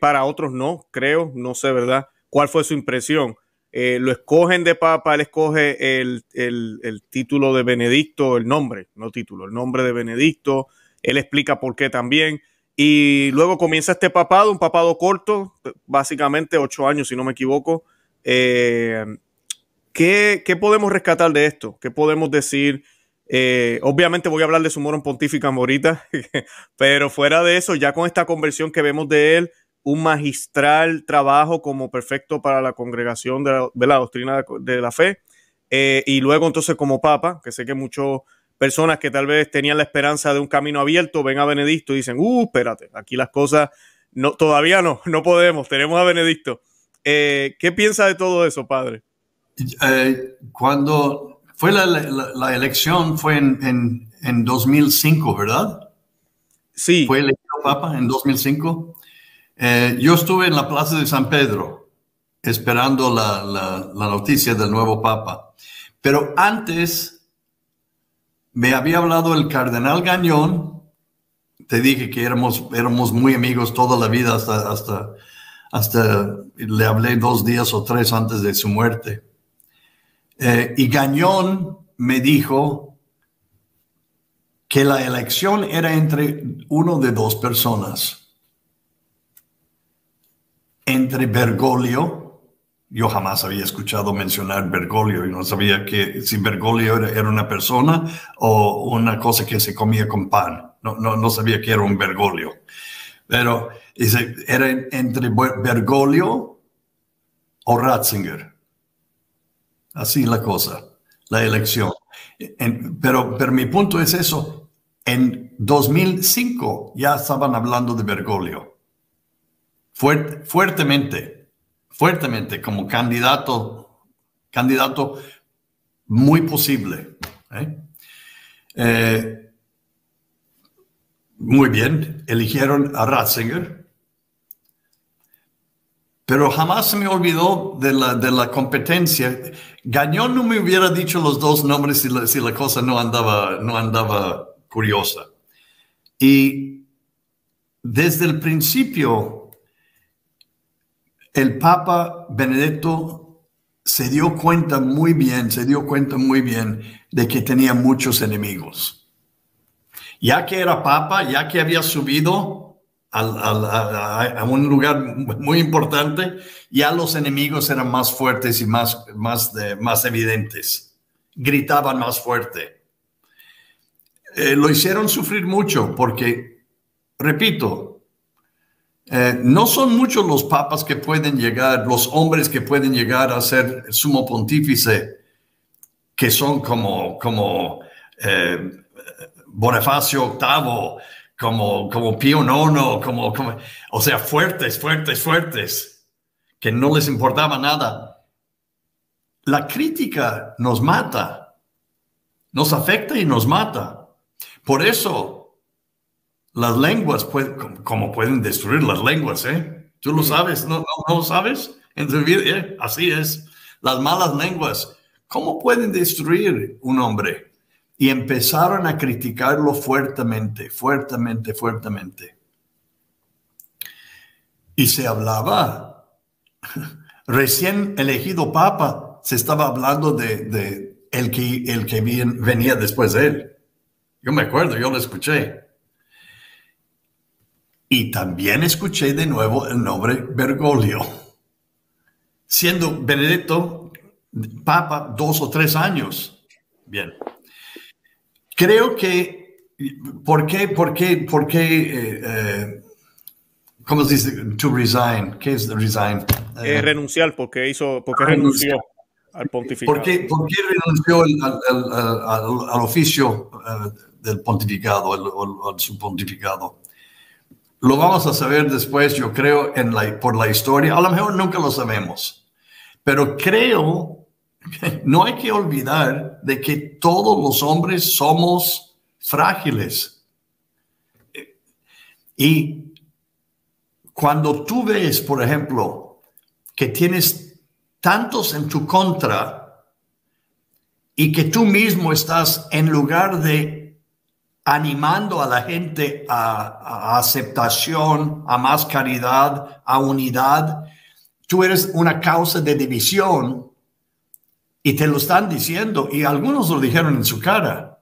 para otros no, creo, no sé, ¿verdad? ¿Cuál fue su impresión? lo escogen de Papa, él escoge el, el título de Benedicto, el nombre, no título, el nombre de Benedicto, él explica por qué también. Y luego comienza este papado, un papado corto, básicamente ocho años, si no me equivoco. Eh, ¿qué, podemos rescatar de esto? ¿Qué podemos decir? Eh, obviamente voy a hablar de su moron pontífica ahorita, *laughs* pero fuera de eso, ya con esta conversión que vemos de él, un magistral trabajo como perfecto para la congregación de la, doctrina de la fe, eh, y luego entonces como papa, que sé que muchos personas que tal vez tenían la esperanza de un camino abierto, ven a Benedicto y dicen, uh, espérate, aquí las cosas no, todavía no, no podemos, tenemos a Benedicto. Eh, ¿Qué piensa de todo eso, padre? Cuando fue la, elección, fue en, en, 2005, ¿verdad? Sí. Fue elegido Papa en 2005. Eh, yo estuve en la Plaza de San Pedro esperando la, la noticia del nuevo Papa. Pero antes me había hablado el cardenal Gañón, te dije que éramos, éramos muy amigos toda la vida hasta, hasta, hasta le hablé dos días o tres antes de su muerte. Eh, y Gañón me dijo que la elección era entre uno de dos personas, entre Bergoglio, yo jamás había escuchado mencionar Bergoglio y no sabía que si Bergoglio era, una persona o una cosa que se comía con pan. No, no, no sabía que era un Bergoglio. Pero era entre Bergoglio o Ratzinger. Así la cosa, la elección. pero, pero mi punto es eso. En 2005 ya estaban hablando de Bergoglio. fuertemente fuertemente como candidato, candidato muy posible. ¿eh? Eh, muy bien, eligieron a Ratzinger, pero jamás se me olvidó de la, de la competencia. Gañón no me hubiera dicho los dos nombres si la, si la cosa no andaba, no andaba curiosa. Y desde el principio el Papa Benedicto se dio cuenta muy bien, se dio cuenta muy bien de que tenía muchos enemigos. Ya que era Papa, ya que había subido a, un lugar muy importante, ya los enemigos eran más fuertes y más, más, más evidentes. gritaban más fuerte. Eh, lo hicieron sufrir mucho porque, repito, eh, no son muchos los papas que pueden llegar, los hombres que pueden llegar a ser sumo pontífice, que son como, como eh, Bonifacio VIII, como, como Pío IX, como, como, o sea, fuertes, fuertes, fuertes, que no les importaba nada. La crítica nos mata, nos afecta y nos mata. Por eso las lenguas, pueden, como pueden destruir las lenguas, ¿eh? Tú lo sabes, ¿no, no, lo sabes? En tu vida, ¿eh? así es. Las malas lenguas, ¿cómo pueden destruir un hombre? Y empezaron a criticarlo fuertemente, fuertemente, fuertemente. Y se hablaba, *laughs* recién elegido papa, se estaba hablando de, el que, el que venía después de él. Yo me acuerdo, yo lo escuché. Y también escuché de nuevo el nombre Bergoglio, siendo Benedicto papa dos o tres años. Bien. Creo que, ¿por qué, por qué, por qué, eh, eh, cómo se dice, to resign? ¿Qué es resign? Eh, renunciar, porque hizo, porque renunció al pontificado. ¿Por qué, por qué renunció al, oficio del pontificado, al, al, subpontificado? Lo vamos a saber después, yo creo, en la, por la historia. A lo mejor nunca lo sabemos, pero creo *laughs* no hay que olvidar de que todos los hombres somos frágiles. Y cuando tú ves, por ejemplo, que tienes tantos en tu contra y que tú mismo estás en lugar de animando a la gente a, a aceptación, a más caridad, a unidad, tú eres una causa de división y te lo están diciendo, y algunos lo dijeron en su cara.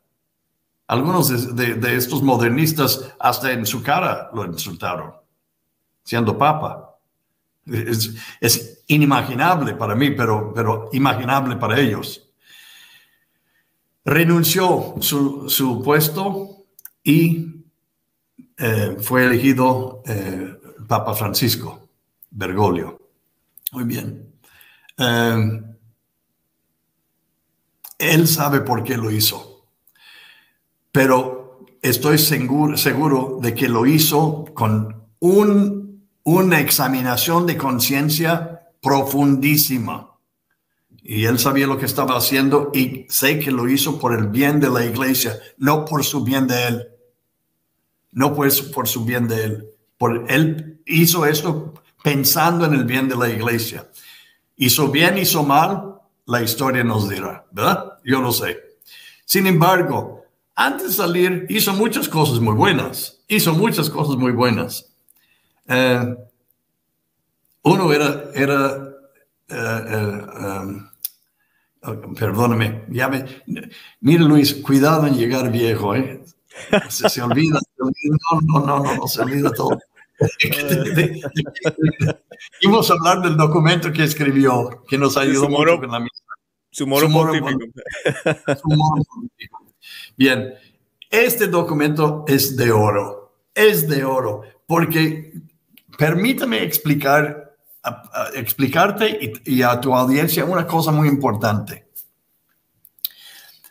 Algunos de, estos modernistas hasta en su cara lo insultaron, siendo papa. Es, inimaginable para mí, pero, pero imaginable para ellos. Renunció su, su puesto y eh, fue elegido eh, Papa Francisco Bergoglio. Muy bien. Eh, él sabe por qué lo hizo. Pero estoy seguro, de que lo hizo con un, una examinación de conciencia profundísima. Y él sabía lo que estaba haciendo y sé que lo hizo por el bien de la iglesia, no por su bien de él. No pues por su bien de él. Por, él hizo esto pensando en el bien de la iglesia. Hizo bien, hizo mal, la historia nos dirá, ¿verdad? Yo lo sé. Sin embargo, antes de salir hizo muchas cosas muy buenas, hizo muchas cosas muy buenas. Eh, uno era, era eh, eh, um, perdóname, ya me, mire Luis, cuidado en llegar viejo, ¿eh? Se, olvida, se olvida, no, no, no, no, se olvida todo. *laughs* Vamos a hablar del documento que escribió, que nos ayudó mucho con la. Su moro, Bien, este documento es de oro, es de oro, porque permítame explicar, explicarte y, a tu audiencia una cosa muy importante.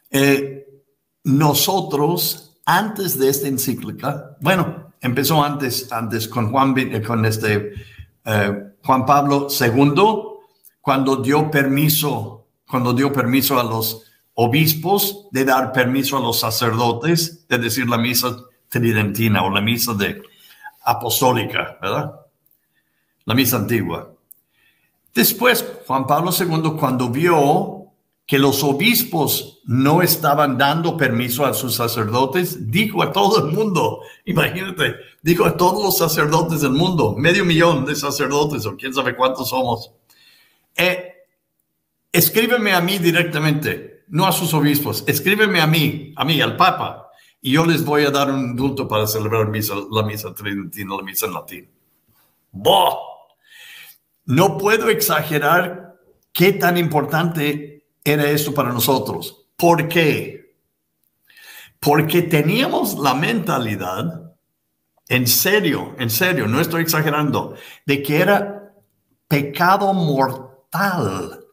Eh, nosotros, antes de esta encíclica, bueno, empezó antes, antes con Juan, con este, eh, Juan Pablo II, cuando dio permiso cuando dio permiso a los obispos de dar permiso a los sacerdotes de decir la misa tridentina o la misa de apostólica, ¿verdad? La misa antigua. Después, Juan Pablo II, cuando vio que los obispos no estaban dando permiso a sus sacerdotes, dijo a todo el mundo, imagínate, dijo a todos los sacerdotes del mundo, medio millón de sacerdotes o quién sabe cuántos somos, eh, escríbeme a mí directamente, no a sus obispos, escríbeme a mí, a mí, al Papa, y yo les voy a dar un indulto para celebrar la misa tridentina, la misa en latín. ¡Boh! No puedo exagerar qué tan importante era esto para nosotros. ¿Por qué? Porque teníamos la mentalidad, en serio, en serio, no estoy exagerando, de que era pecado mortal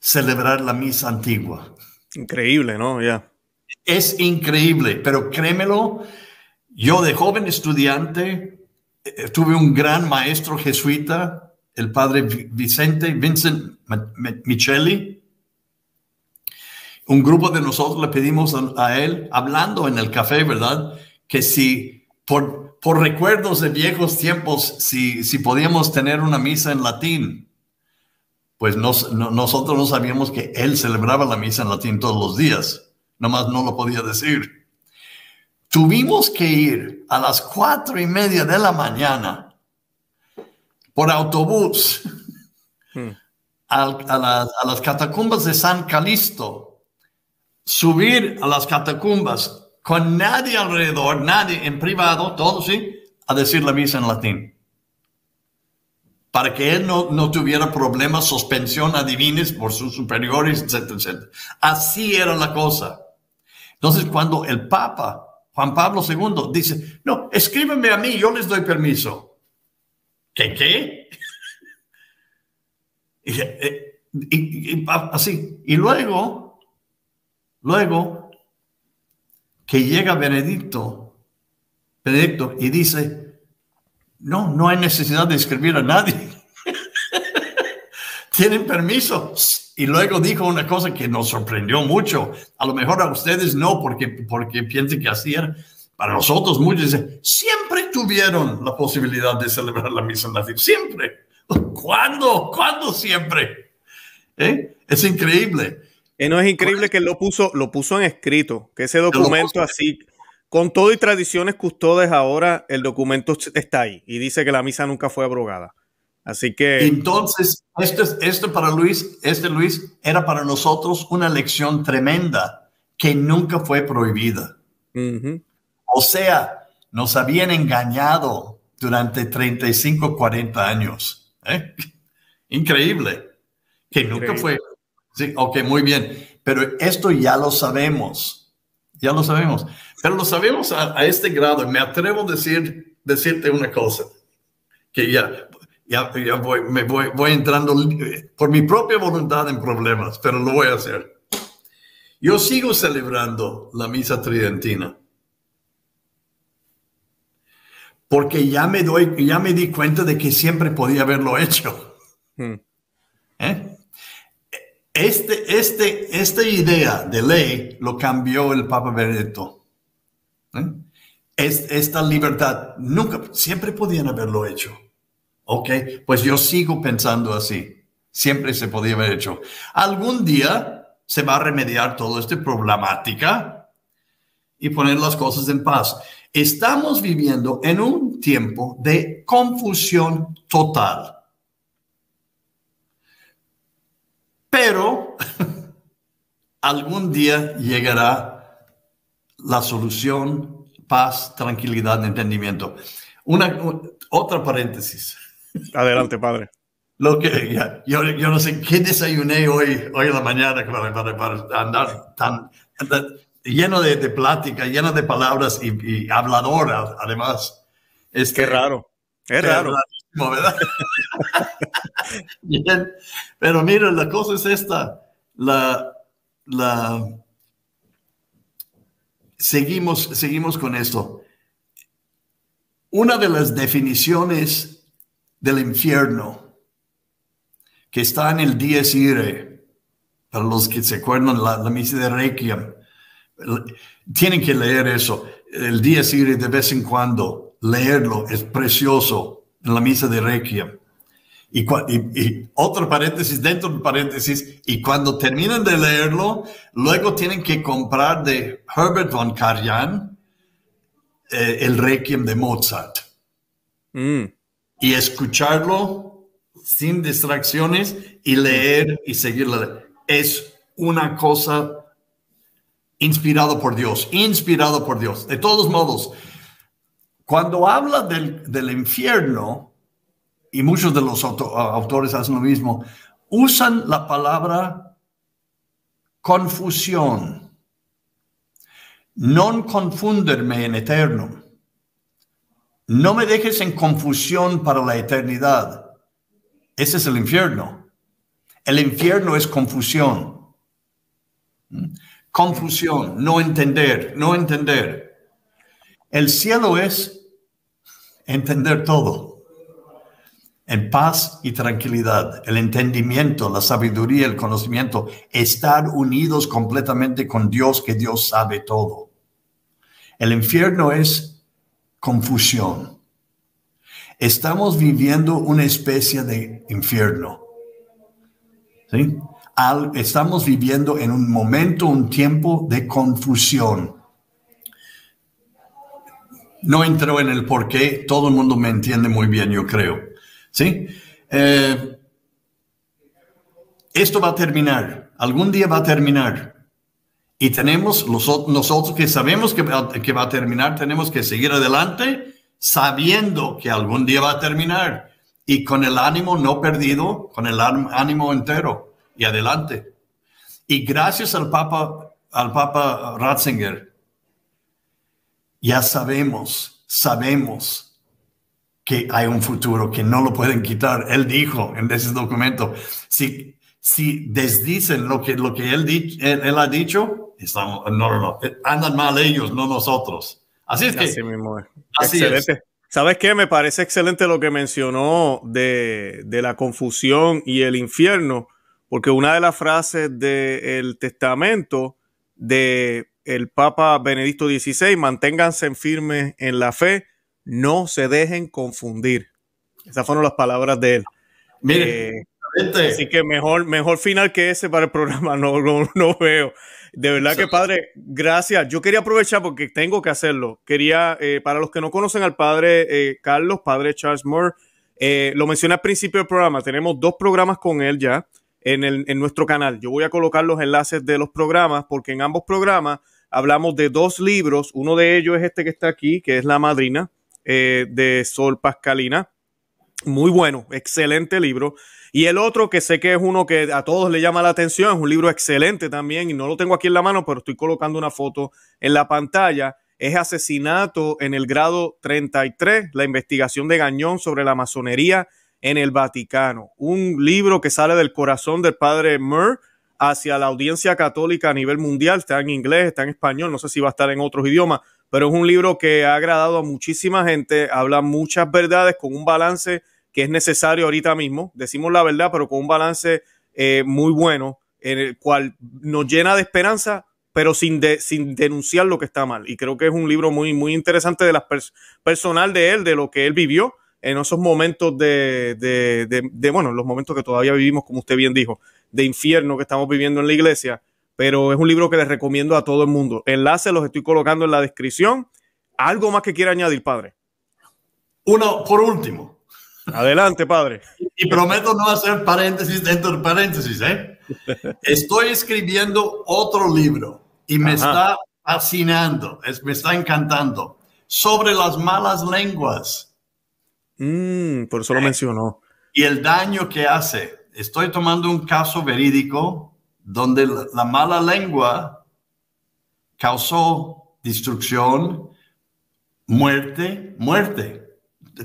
celebrar la misa antigua. Increíble, ¿no? Ya. Es increíble, pero créemelo, yo de joven estudiante eh, tuve un gran maestro jesuita, el padre Vicente, Vincent Micheli. Un grupo de nosotros le pedimos a, él, hablando en el café, ¿verdad? Que si por, por recuerdos de viejos tiempos, si, si podíamos tener una misa en latín, pues nosotros no sabíamos que él celebraba la misa en latín todos los días, nomás no lo podía decir. Tuvimos que ir a las cuatro y media de la mañana por autobús hmm. a, las, catacumbas de San Calisto, subir a las catacumbas con nadie alrededor, nadie en privado, todo sí, a decir la misa en latín. Para que él no, no tuviera problemas, suspensión adivines por sus superiores, etcétera, etcétera. Así era la cosa. Entonces, cuando el Papa Juan Pablo II dice, no, escríbeme a mí, yo les doy permiso. ¿Qué qué? Eh, y, así. Y luego, luego, que llega Benedicto, Benedicto, y dice, no, no hay necesidad de escribir a nadie. *laughs* Tienen permiso. Y luego dijo una cosa que nos sorprendió mucho. A lo mejor a ustedes no, porque, porque piensen que así era. Para nosotros muchos dicen, siempre tuvieron la posibilidad de celebrar la misa en latín. Siempre. ¿Cuándo? ¿Cuándo siempre? ¿Eh? Es increíble. Y no es increíble que lo puso, lo puso en escrito, que ese documento así, con todo y tradiciones custodes ahora, el documento está ahí y dice que la misa nunca fue abrogada. Así que. Entonces, esto, esto para Luis, este Luis, era para nosotros una lección tremenda que nunca fue prohibida. O sea, nos habían engañado durante 35, 40 años. ¿eh? *laughs* Increíble. Que nunca fue. Sí, ok, muy bien. Pero esto ya lo sabemos. Ya lo sabemos. Pero lo sabemos a, este grado. Me atrevo a decir, decirte una cosa. Que ya, ya, voy, me voy, voy entrando por mi propia voluntad en problemas, pero lo voy a hacer. Yo sigo celebrando la misa tridentina. Porque ya me doy, ya me di cuenta de que siempre podía haberlo hecho. Hmm. ¿Eh? Este, este, esta idea de ley lo cambió el Papa Benedicto. ¿Eh? esta libertad nunca, siempre podían haberlo hecho. Ok, pues yo sigo pensando así. Siempre se podía haber hecho. Algún día se va a remediar toda esta problemática y poner las cosas en paz. Estamos viviendo en un tiempo de confusión total. Pero *laughs* algún día llegará la solución, paz, tranquilidad, entendimiento. Una, otra paréntesis. Adelante, padre. *laughs* Lo que yo, yo, no sé qué desayuné hoy, hoy en la mañana para, para, andar tan, lleno de, de, plática, lleno de palabras y, hablador además. Es que raro. Es raro. ¿verdad? *laughs* Bien. Pero mira, la cosa es esta. La, la, seguimos, seguimos con esto. Una de las definiciones del infierno, que está en el Dies Irae, para los que se acuerdan la, la misa de Requiem, tienen que leer eso. El Dies Irae de vez en cuando, leerlo, es precioso en la misa de Requiem. Y, y, otro paréntesis dentro del paréntesis, y cuando terminan de leerlo, luego tienen que comprar de Herbert von Karajan eh, el Requiem de Mozart. Mm y escucharlo sin distracciones y leer y seguirlo. Es una cosa inspirado por Dios, inspirado por Dios. De todos modos, cuando habla del, del infierno, y muchos de los autores hacen lo mismo, usan la palabra confusión. Non confunderme en eterno. No me dejes en confusión para la eternidad. Ese es el infierno. El infierno es confusión. Confusión, no entender, no entender. El cielo es entender todo en paz y tranquilidad, el entendimiento, la sabiduría, el conocimiento, estar unidos completamente con Dios, que Dios sabe todo. El infierno es confusión. Estamos viviendo una especie de infierno. ¿Sí? Estamos viviendo en un momento, un tiempo de confusión. No entro en el por qué, todo el mundo me entiende muy bien, yo creo. ¿Sí? Eh, esto va a terminar, algún día va a terminar. Y tenemos, nosotros que sabemos que va a terminar, tenemos que seguir adelante sabiendo que algún día va a terminar y con el ánimo no perdido, con el ánimo entero y adelante. Y gracias al Papa, al Papa Ratzinger, ya sabemos, sabemos que hay un futuro que no lo pueden quitar. Él dijo en ese documento, si, si desdicen lo que, lo que él, él, ha dicho, estamos, no, no, no, andan mal ellos, no nosotros. Así es que... Así mismo excelente. ¿Sabes qué? Me parece excelente lo que mencionó de, de, la confusión y el infierno, porque una de las frases del testamento de el Papa Benedicto XVI, manténganse firmes en la fe, no se dejen confundir. Esas fueron las palabras de él. Mire, eh, así que mejor, mejor final que ese para el programa *laughs* no, no, veo. De verdad que padre, gracias. Yo quería aprovechar porque tengo que hacerlo. Quería, eh, para los que no conocen al padre eh, Carlos, padre Charles Moore, lo mencioné al principio del programa. Tenemos dos programas con él ya en, el, en nuestro canal. Yo voy a colocar los enlaces de los programas porque en ambos programas hablamos de dos libros. Uno de ellos es este que está aquí, que es La Madrina, eh, de Sol Pascalina. Muy bueno, excelente libro. Y el otro que sé que es uno que a todos le llama la atención, es un libro excelente también, y no lo tengo aquí en la mano, pero estoy colocando una foto en la pantalla. Es Asesinato en el grado 33, la investigación de Gañón sobre la masonería en el Vaticano. Un libro que sale del corazón del padre Murr hacia la audiencia católica a nivel mundial. Está en inglés, está en español, no sé si va a estar en otros idiomas, pero es un libro que ha agradado a muchísima gente, habla muchas verdades con un balance que es necesario ahorita mismo, decimos la verdad, pero con un balance eh, muy bueno, en el cual nos llena de esperanza, pero sin, denunciar lo que está mal. Y creo que es un libro muy, muy interesante de la personal de él, de lo que él vivió en esos momentos de, de, de, de, bueno, los momentos que todavía vivimos, como usted bien dijo, de infierno que estamos viviendo en la iglesia pero es un libro que les recomiendo a todo el mundo. Enlaces los estoy colocando en la descripción. ¿Algo más que quiera añadir, padre? Uno, por último. Adelante, padre. Y prometo no hacer paréntesis dentro de paréntesis, ¿eh? *laughs* Estoy escribiendo otro libro y me está fascinando, me está encantando, sobre las malas lenguas. Mm, por eso lo mencionó. Y el daño que hace. Estoy tomando un caso verídico donde la mala lengua causó destrucción, muerte, muerte.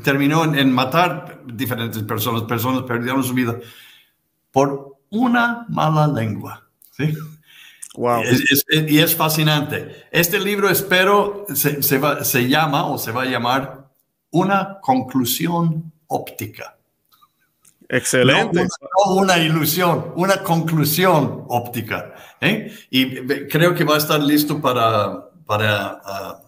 Terminó en, matar diferentes personas, personas perdieron su vida por una mala lengua. ¿sí? Wow. y es fascinante. Este libro espero se, se llama o se va a llamar Una conclusión óptica. Excelente. No, una ilusión, una conclusión óptica. ¿eh? Y creo que va a estar listo para, para ah,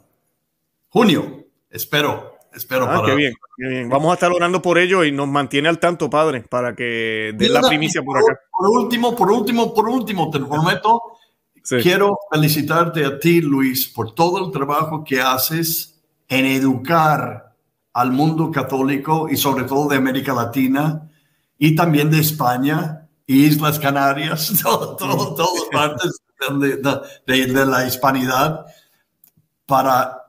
junio. Espero, espero. Ah, qué bien, qué bien. Vamos a estar orando por ello y nos mantiene al tanto, Padre, para que dé la primicia por, acá. Por último, por último, por último, te lo prometo. Quiero felicitarte a ti, Luis, por todo el trabajo que haces en educar al mundo católico y sobre todo de América Latina y también de España, Islas Canarias, *laughs* todo, todo, todas partes de, de, de, la hispanidad, para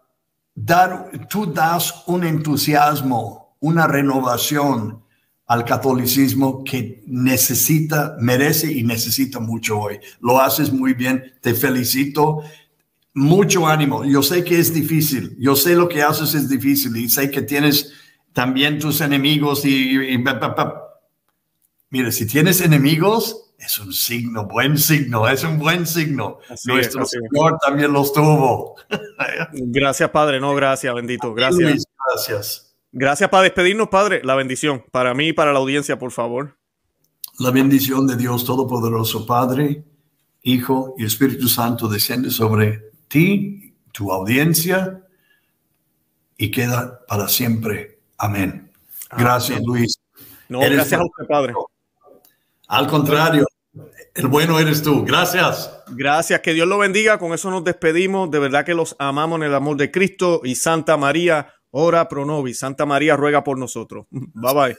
dar, tú das un entusiasmo, una renovación al catolicismo que necesita, merece y necesita mucho hoy. Lo haces muy bien, te felicito. Mucho ánimo. Yo sé que es difícil, yo sé lo que haces es difícil y sé que tienes también tus enemigos y... Mire, si tienes enemigos, es un signo, buen signo, es un buen signo. Nuestro Señor también los tuvo. gracias, Padre, no, gracias, bendito, gracias. gracias. Gracias para despedirnos, Padre. La bendición para mí y para la audiencia, por favor. La bendición de Dios Todopoderoso, Padre, Hijo y Espíritu Santo desciende sobre ti, tu audiencia, y queda para siempre. Amén. Gracias, Luis. No, gracias a usted, Padre. Al contrario, el bueno eres tú. Gracias. Gracias, que Dios lo bendiga. Con eso nos despedimos. De verdad que los amamos en el amor de Cristo y Santa María Ora pro nobis. Santa María ruega por nosotros. *laughs* Bye bye.